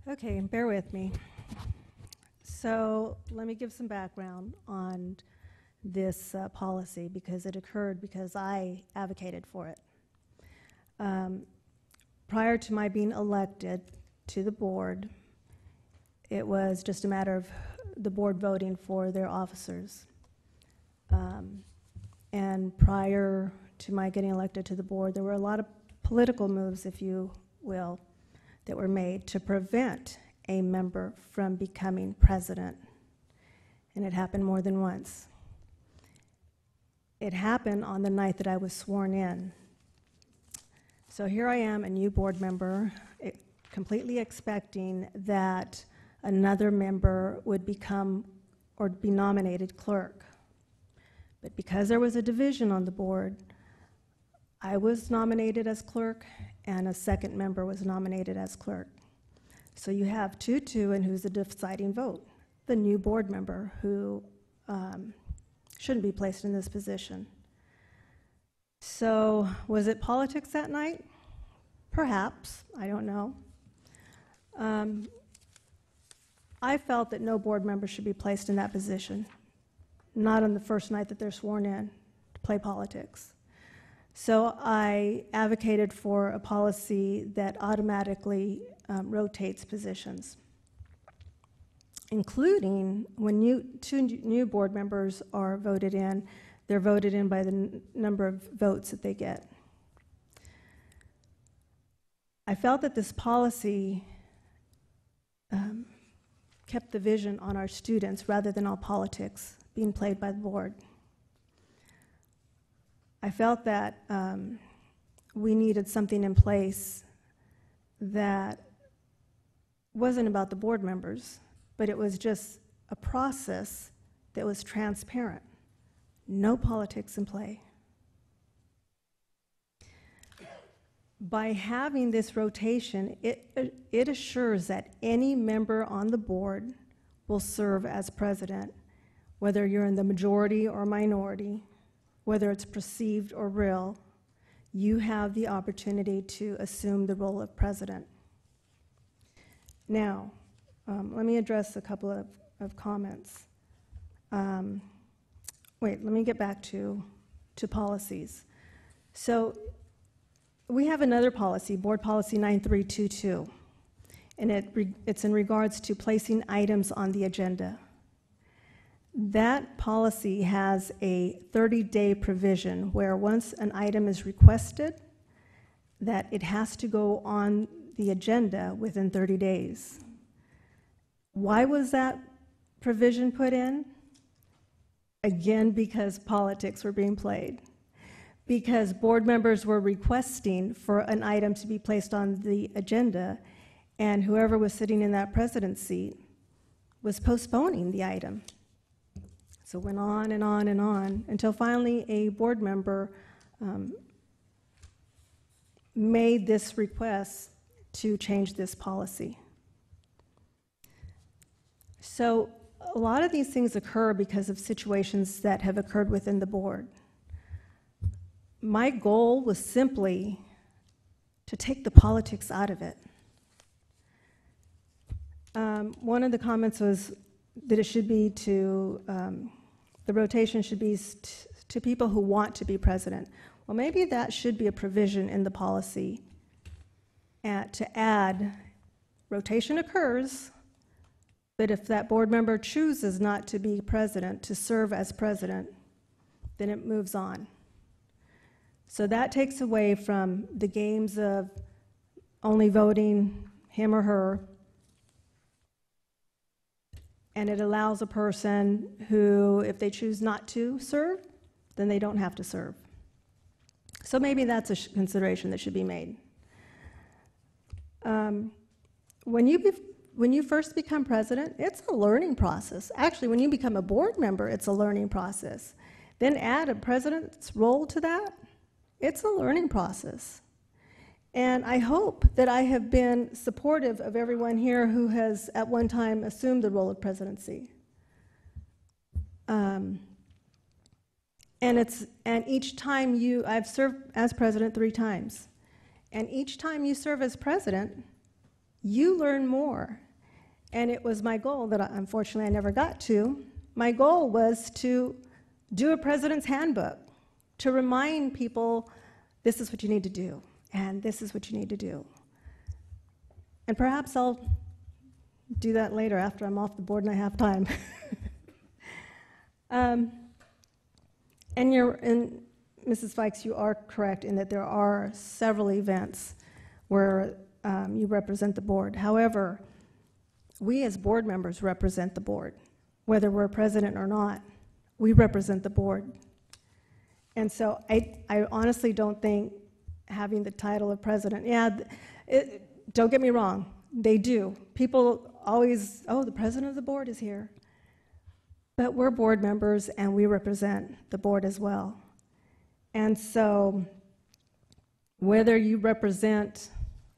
Okay, and bear with me. So let me give some background on this uh, policy because it occurred because I advocated for it. Um, prior to my being elected to the board, it was just a matter of the board voting for their officers. Um, and prior to my getting elected to the board, there were a lot of political moves, if you will, that were made to prevent a member from becoming president. And it happened more than once. It happened on the night that I was sworn in. So here I am, a new board member, eh, completely expecting that another member would become or be nominated clerk. But because there was a division on the board, I was nominated as clerk, and a second member was nominated as clerk. So you have two-two, and who's the deciding vote? The new board member who um, shouldn't be placed in this position. So was it politics that night? Perhaps, I don't know. Um, I felt that no board member should be placed in that position, not on the first night that they're sworn in to play politics. So I advocated for a policy that automatically um, rotates positions, including when new, two new board members are voted in, they're voted in by the number of votes that they get. I felt that this policy um, kept the vision on our students rather than all politics being played by the board. I felt that um, we needed something in place that wasn't about the board members, but it was just a process that was transparent. No politics in play. By having this rotation, it, it assures that any member on the board will serve as president whether you're in the majority or minority, whether it's perceived or real, you have the opportunity to assume the role of president. Now, um, let me address a couple of, of comments. Um, wait, let me get back to, to policies. So we have another policy, Board Policy 9322, and it re- it's in regards to placing items on the agenda. That policy has a 30-day provision where once an item is requested, that it has to go on the agenda within 30 days. Why was that provision put in? Again, because politics were being played. Because board members were requesting for an item to be placed on the agenda, and whoever was sitting in that president's seat was postponing the item. So it went on and on and on until finally a board member um, made this request to change this policy. So a lot of these things occur because of situations that have occurred within the board. My goal was simply to take the politics out of it. Um, one of the comments was that it should be to, um, the rotation should be to people who want to be president. Well, maybe that should be a provision in the policy at, to add rotation occurs, but if that board member chooses not to be president, to serve as president, then it moves on. So that takes away from the games of only voting him or her, and it allows a person who, if they choose not to serve, then they don't have to serve. So maybe that's a consideration that should be made. Um, when you when you first become president, it's a learning process. Actually, when you become a board member, it's a learning process. Then add a president's role to that, it's a learning process. And I hope that I have been supportive of everyone here who has at one time assumed the role of presidency. Um, and it's and each time you I've served as president 3 times. And each time you serve as president, you learn more. And it was my goal that unfortunately I never got to. My goal was to do a president's handbook to remind people this is what you need to do, and this is what you need to do. And perhaps I'll do that later after I'm off the board and I have time. (laughs) um, and you're, and Mrs. Fikes, you are correct in that there are several events where um, you represent the board. However, we as board members represent the board, whether we're president or not. We represent the board. And so I, I honestly don't think having the title of president, yeah, it, don't get me wrong, they do. People always, oh, the president of the board is here. But we're board members and we represent the board as well. And so, whether you represent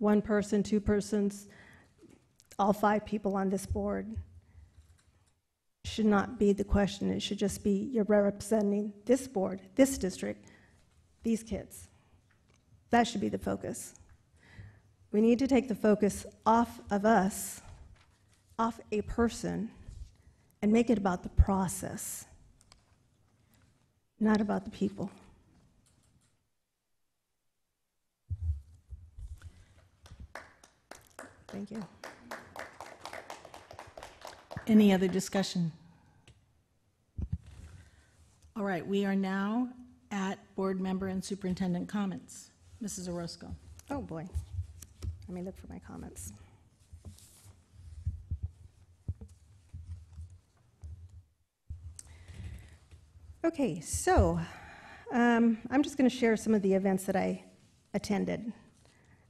one person, two persons, all five people on this board, should not be the question. It should just be you're representing this board, this district, these kids. That should be the focus. We need to take the focus off of us, off a person, and make it about the process, not about the people. Thank you. Any other discussion? All right, we are now at board member and superintendent comments. Mrs. Orozco. Oh, boy. Let me look for my comments. Okay, so um, I'm just going to share some of the events that I attended.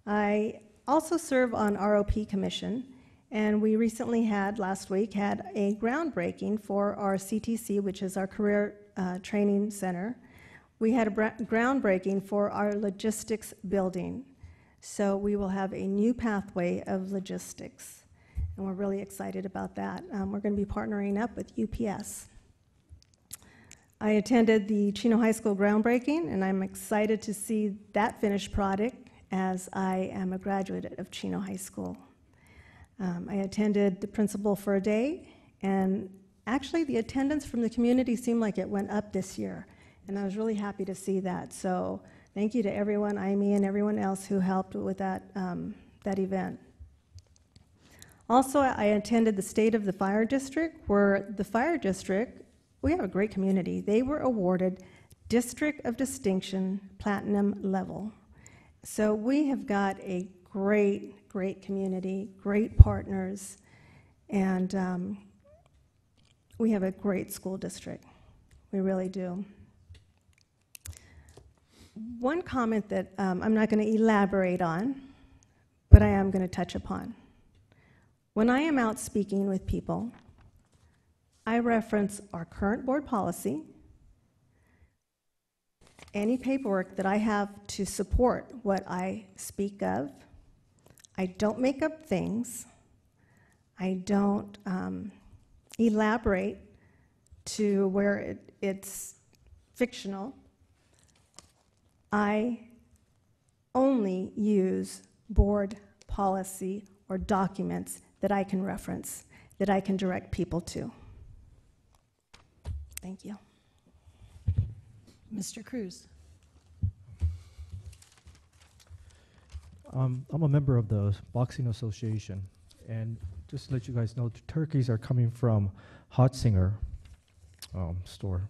I also serve on ROP Commission, and we recently had, last week, had a groundbreaking for our CTC, which is our Career uh, Training Center. We had a groundbreaking for our logistics building. So we will have a new pathway of logistics, and we're really excited about that. Um, we're going to be partnering up with UPS. I attended the Chino High School groundbreaking, and I'm excited to see that finished product as I am a graduate of Chino High School. Um, I attended the principal for a day, and actually, the attendance from the community seemed like it went up this year, and I was really happy to see that. So, thank you to everyone, Amy, and everyone else who helped with that, um, that event. Also, I attended the State of the Fire District, where the fire district, we have a great community. They were awarded District of Distinction Platinum level. So we have got a great, great community, great partners, and um, we have a great school district. We really do. One comment that um, I'm not going to elaborate on, but I am going to touch upon. When I am out speaking with people, I reference our current board policy, any paperwork that I have to support what I speak of. I don't make up things. I don't um, elaborate to where it, it's fictional. I only use board policy or documents that I can reference, that I can direct people to. Thank you. Mr. Cruz. Um, I'm a member of the Boxing Association, and just to let you guys know, the turkeys are coming from Hotzinger um, store.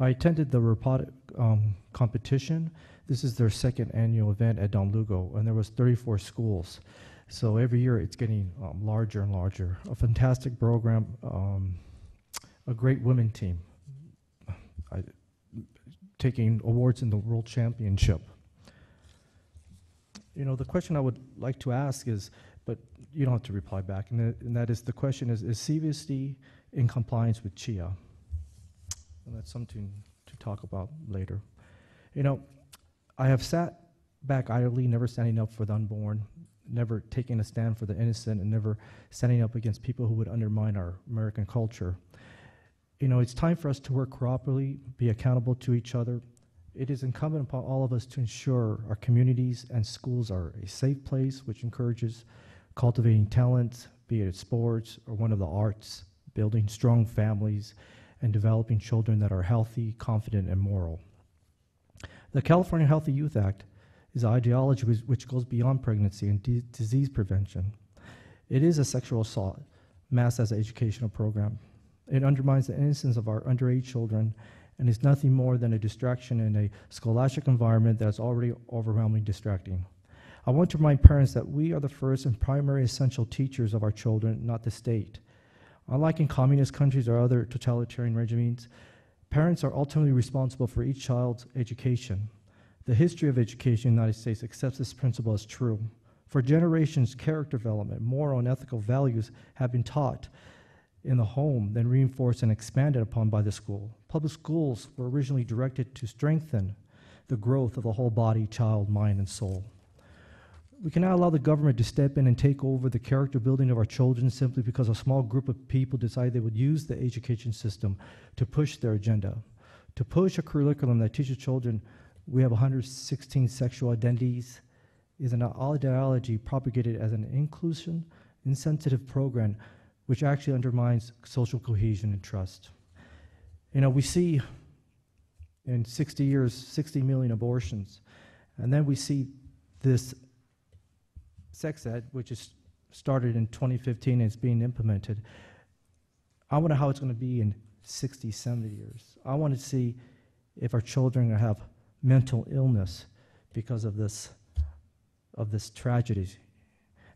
I attended the robotic um, competition. This is their second annual event at Don Lugo, and there was 34 schools. So every year it's getting um, larger and larger. A fantastic program, um, a great women team, taking awards in the World Championship. You know, the question I would like to ask is, but you don't have to reply back, and, that- and that is the question is, is CVSD in compliance with CHYA? And that's something to talk about later. You know, I have sat back idly, never standing up for the unborn, never taking a stand for the innocent, and never standing up against people who would undermine our American culture. You know, it's time for us to work cooperatively, be accountable to each other. It is incumbent upon all of us to ensure our communities and schools are a safe place which encourages cultivating talent, be it sports or one of the arts, building strong families, and developing children that are healthy, confident, and moral. The California Healthy Youth Act is an ideology which, goes beyond pregnancy and di- disease prevention. It is a sexual assault masked as an educational program. It undermines the innocence of our underage children and is nothing more than a distraction in a scholastic environment that's already overwhelmingly distracting. I want to remind parents that we are the first and primary essential teachers of our children, not the state. Unlike in communist countries or other totalitarian regimes, parents are ultimately responsible for each child's education. The history of education in the United States accepts this principle as true. For generations, character development, moral, and ethical values have been taught in the home, then reinforced and expanded upon by the school. Public schools were originally directed to strengthen the growth of the whole body, child, mind, and soul. We cannot allow the government to step in and take over the character building of our children simply because a small group of people decide they would use the education system to push their agenda. To push a curriculum that teaches children we have 116 sexual identities is an ideology propagated as an inclusion, insensitive program which actually undermines social cohesion and trust. You know, we see in 60 years 60 million abortions, and then we see this sex ed, which is started in 2015 and is being implemented. I wonder how it's going to be in 60, 70 years. I want to see if our children have mental illness because of this of this tragedy.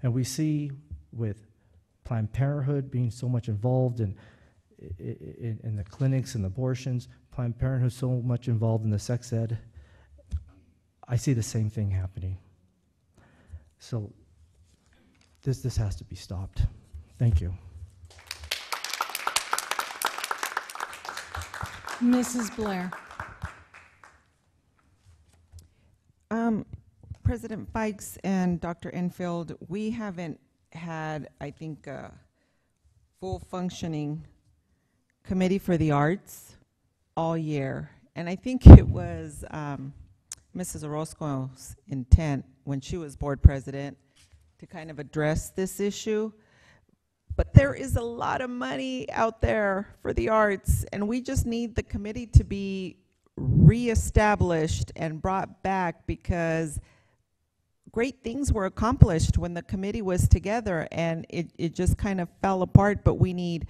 And we see with Planned Parenthood being so much involved in, in, in the clinics and abortions, Planned Parenthood so much involved in the sex ed. I see the same thing happening. So this, this has to be stopped. Thank you. Mrs. Blair. Um, President Fikes and Dr. Enfield, we haven't had, I think, a full functioning committee for the arts all year. And I think it was um, Mrs. Orozco's intent when she was board president to kind of address this issue. But there is a lot of money out there for the arts, and we just need the committee to be reestablished and brought back because great things were accomplished when the committee was together, and it, it just kind of fell apart, but we need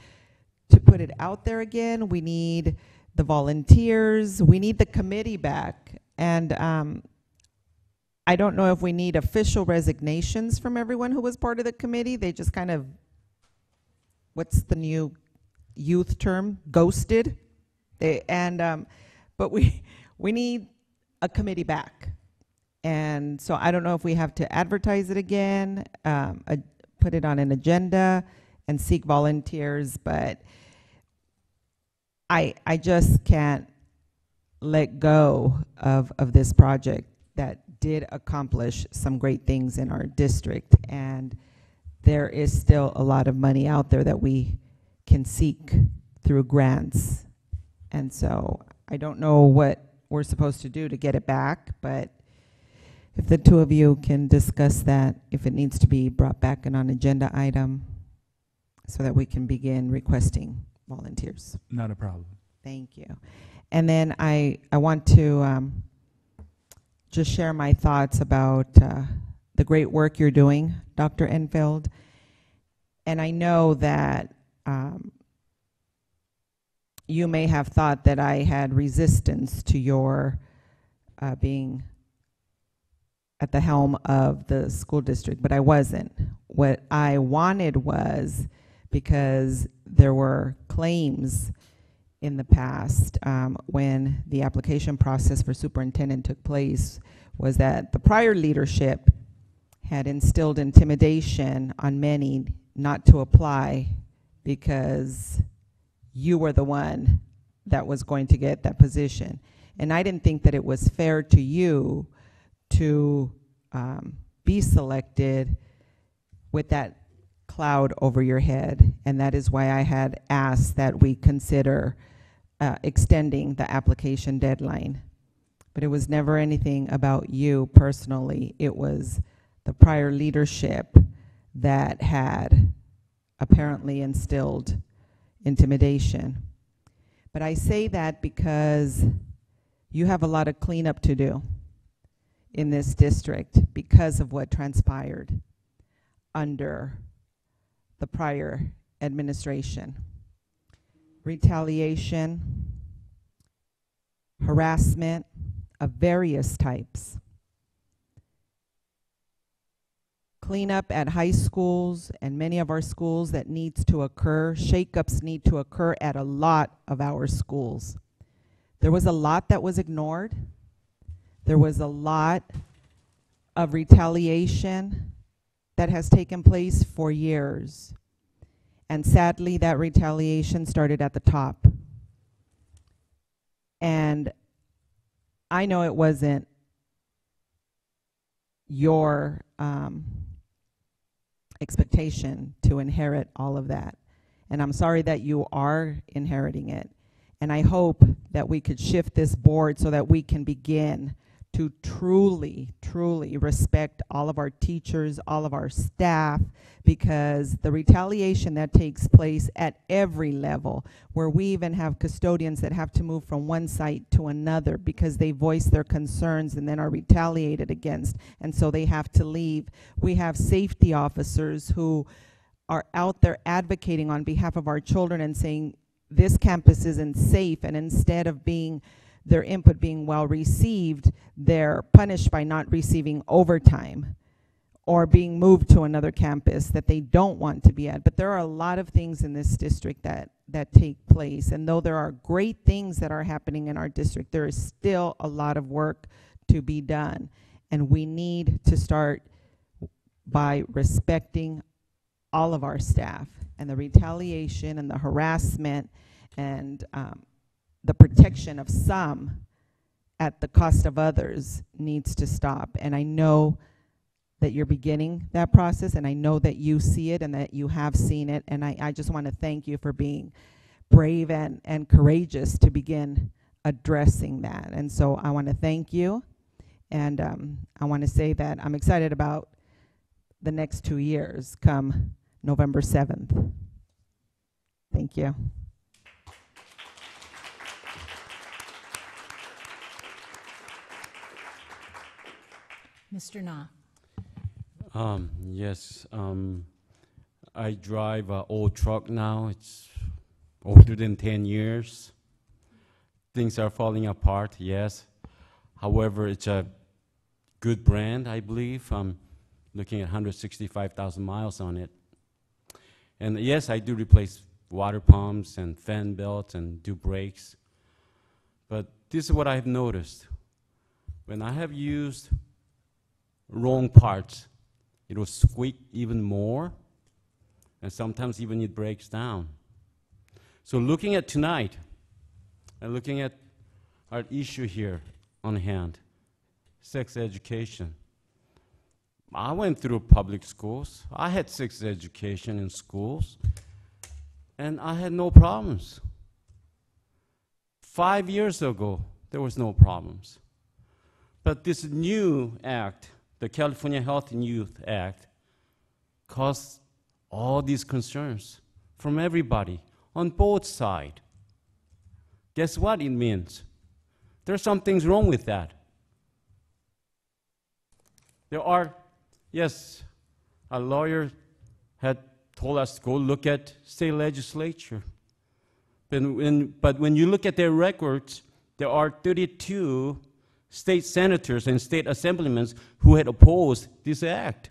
to put it out there again. We need the volunteers. We need the committee back. And um, I don't know if we need official resignations from everyone who was part of the committee. They just kind of, what's the new youth term? Ghosted. They, and um, but we we need a committee back. And so I don't know if we have to advertise it again, um, uh, put it on an agenda, and seek volunteers. But I I just can't let go of of this project that did accomplish some great things in our district, and there is still a lot of money out there that we can seek through grants. And so I don't know what we're supposed to do to get it back, but if the two of you can discuss that, if it needs to be brought back on an agenda item, so that we can begin requesting volunteers. Not a problem. Thank you. And then I, I want to um, just share my thoughts about uh, the great work you're doing, Dr. Enfield. And I know that um, you may have thought that I had resistance to your uh, being at the helm of the school district, but I wasn't. What I wanted was because there were claims in the past um, when the application process for superintendent took place was that the prior leadership had instilled intimidation on many not to apply because you were the one that was going to get that position. And I didn't think that it was fair to you to um, be selected with that cloud over your head. And that is why I had asked that we consider uh, extending the application deadline. But it was never anything about you personally. It was the prior leadership that had apparently instilled intimidation. But I say that because you have a lot of cleanup to do in this district because of what transpired under the prior administration. Retaliation, harassment of various types. Cleanup at high schools and many of our schools that needs to occur. Shakeups need to occur at a lot of our schools. There was a lot that was ignored. There was a lot of retaliation that has taken place for years. And sadly, that retaliation started at the top. And I know it wasn't your um, expectation to inherit all of that. And I'm sorry that you are inheriting it. And I hope that we could shift this board so that we can begin to truly, truly respect all of our teachers, all of our staff, because the retaliation that takes place at every level, where we even have custodians that have to move from one site to another because they voice their concerns and then are retaliated against, and so they have to leave. We have safety officers who are out there advocating on behalf of our children and saying, this campus isn't safe, and instead of being their input being well received, they're punished by not receiving overtime or being moved to another campus that they don't want to be at. But there are a lot of things in this district that, that take place. And though there are great things that are happening in our district, there is still a lot of work to be done. And we need to start by respecting all of our staff and the retaliation and the harassment and um, the protection of some at the cost of others needs to stop. And I know that you're beginning that process, and I know that you see it and that you have seen it. And I, I just want to thank you for being brave and, and courageous to begin addressing that. And so I want to thank you. And um, I want to say that I'm excited about the next two years come November 7th. Thank you. Mr. Na. Um, yes, um, I drive an old truck now. It's older than 10 years. Things are falling apart, yes. However, it's a good brand, I believe. I'm looking at 165,000 miles on it. And yes, I do replace water pumps and fan belts and do brakes. But this is what I've noticed. When I have used wrong parts, it will squeak even more, and sometimes even it breaks down. So looking at tonight, and looking at our issue here on hand, sex education. I went through public schools. I had sex education in schools, and I had no problems. Five years ago, there was no problems. But this new act, the California Health and Youth Act, caused all these concerns from everybody on both sides. Guess what it means? There's some things wrong with that. There are, yes, a lawyer had told us to go look at state legislature. But when, but when you look at their records, there are 32 state senators and state assemblymen who had opposed this act.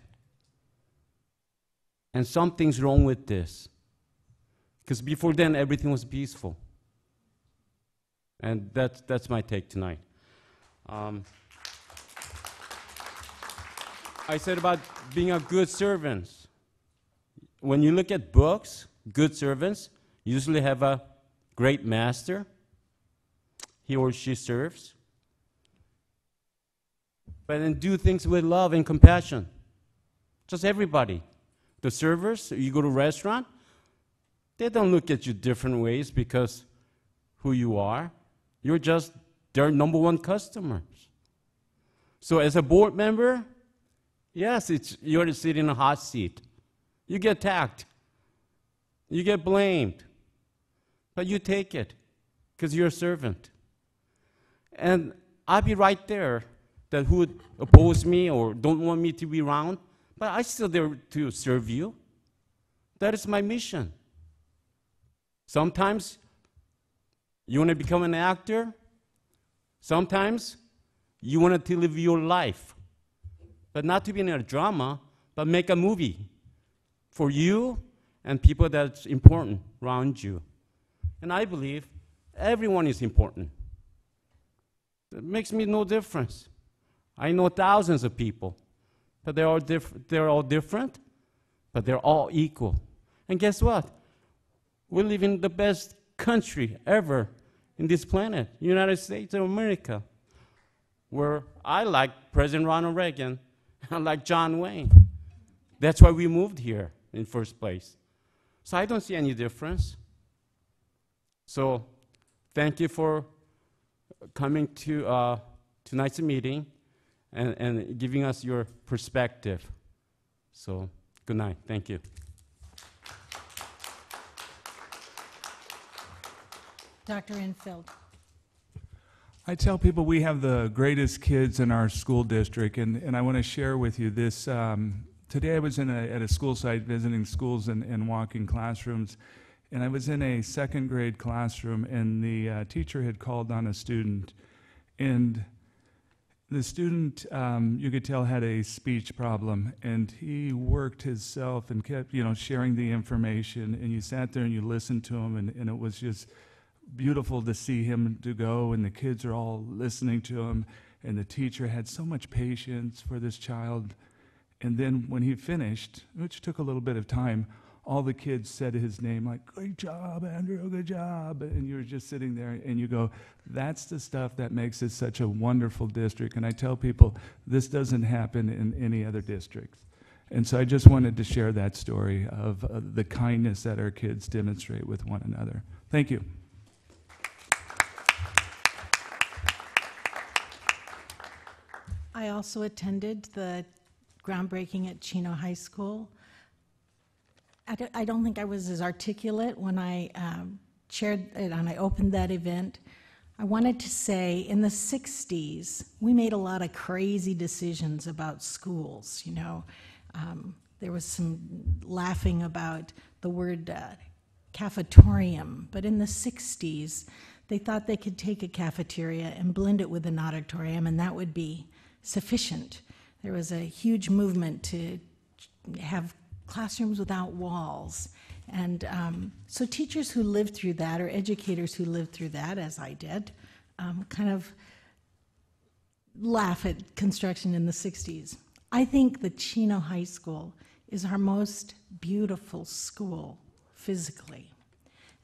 And something's wrong with this. Because before then, everything was peaceful. And that's, that's my take tonight. Um, I said about being a good servant. When you look at books, good servants usually have a great master. He or she serves. But then do things with love and compassion. Just everybody. The servers, you go to restaurant, they don't look at you different ways because who you are. You're just their number one customers. So as a board member, yes, it's you're sitting in a hot seat. You get attacked. You get blamed. But you take it because you're a servant. And I'll be right there that who oppose me or don't want me to be around, but I still there to serve you. That is my mission. Sometimes you want to become an actor. Sometimes you want to live your life, but not to be in a drama, but make a movie for you and people that's important around you. And I believe everyone is important. It makes me no difference. I know thousands of people, but they're all, diff- they're all different, but they're all equal. And guess what? We live in the best country ever in this planet, United States of America, where I like President Ronald Reagan, (laughs) I like John Wayne. That's why we moved here in first place. So I don't see any difference. So thank you for coming to uh, tonight's meeting and, and giving us your perspective. So good night. Thank you. Dr. Enfield. I tell people we have the greatest kids in our school district, and, and I want to share with you this. Um, today I was in a, at a school site visiting schools and, and walking classrooms, and I was in a second grade classroom, and the uh, teacher had called on a student, and the student, um, you could tell, had a speech problem, and he worked himself and kept, you know, sharing the information, and you sat there and you listened to him, and, and it was just beautiful to see him to go, and the kids are all listening to him, and the teacher had so much patience for this child. And then when he finished, which took a little bit of time, all the kids said his name, like, Great job, Andrew, good job. And you're just sitting there and you go, That's the stuff that makes it such a wonderful district. And I tell people, this doesn't happen in any other districts. And so I just wanted to share that story of uh, the kindness that our kids demonstrate with one another. Thank you. I also attended the groundbreaking at Chino High School. I don't, I don't think I was as articulate when I um, chaired it and I opened that event. I wanted to say in the 60s, we made a lot of crazy decisions about schools. You know, um, there was some laughing about the word uh, cafetorium, but in the 60s, they thought they could take a cafeteria and blend it with an auditorium, and that would be sufficient. There was a huge movement to have classrooms without walls. And um, so teachers who lived through that, or educators who lived through that, as I did, um, kind of laugh at construction in the 60s. I think the Chino High School is our most beautiful school physically.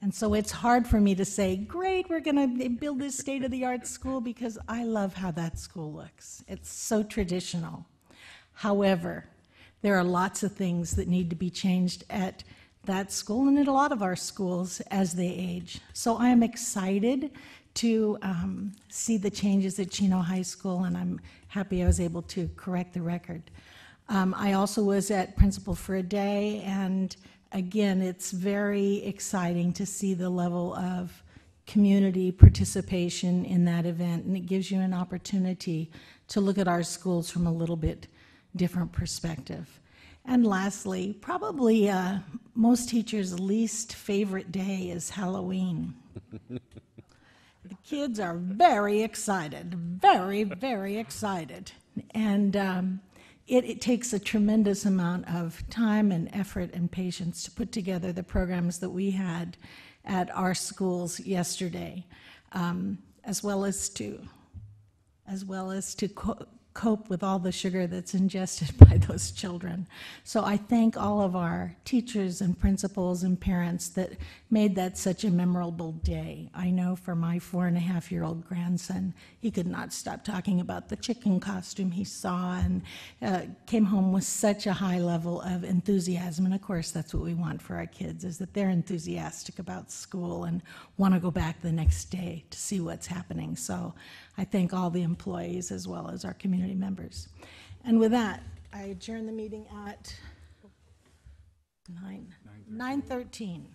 And so it's hard for me to say, great, we're going to build this state of the art school because I love how that school looks. It's so traditional. However, there are lots of things that need to be changed at that school and at a lot of our schools as they age. So I am excited to um, see the changes at Chino High School, and I'm happy I was able to correct the record. Um, I also was at Principal for a Day, and again, it's very exciting to see the level of community participation in that event, and it gives you an opportunity to look at our schools from a little bit different perspective. And lastly, probably uh, most teachers' least favorite day is Halloween. (laughs) the kids are very excited, very, very excited. And um, it, it, takes a tremendous amount of time and effort and patience to put together the programs that we had at our schools yesterday, um, as well as to, as well as to co- cope with all the sugar that's ingested (laughs) by those children. So I thank all of our teachers and principals and parents that made that such a memorable day. I know for my four and a half year old grandson, he could not stop talking about the chicken costume he saw and uh, came home with such a high level of enthusiasm. And of course, that's what we want for our kids is that they're enthusiastic about school and want to go back the next day to see what's happening. So I thank all the employees as well as our community members. And with that, I adjourn the meeting at 9, 9:13.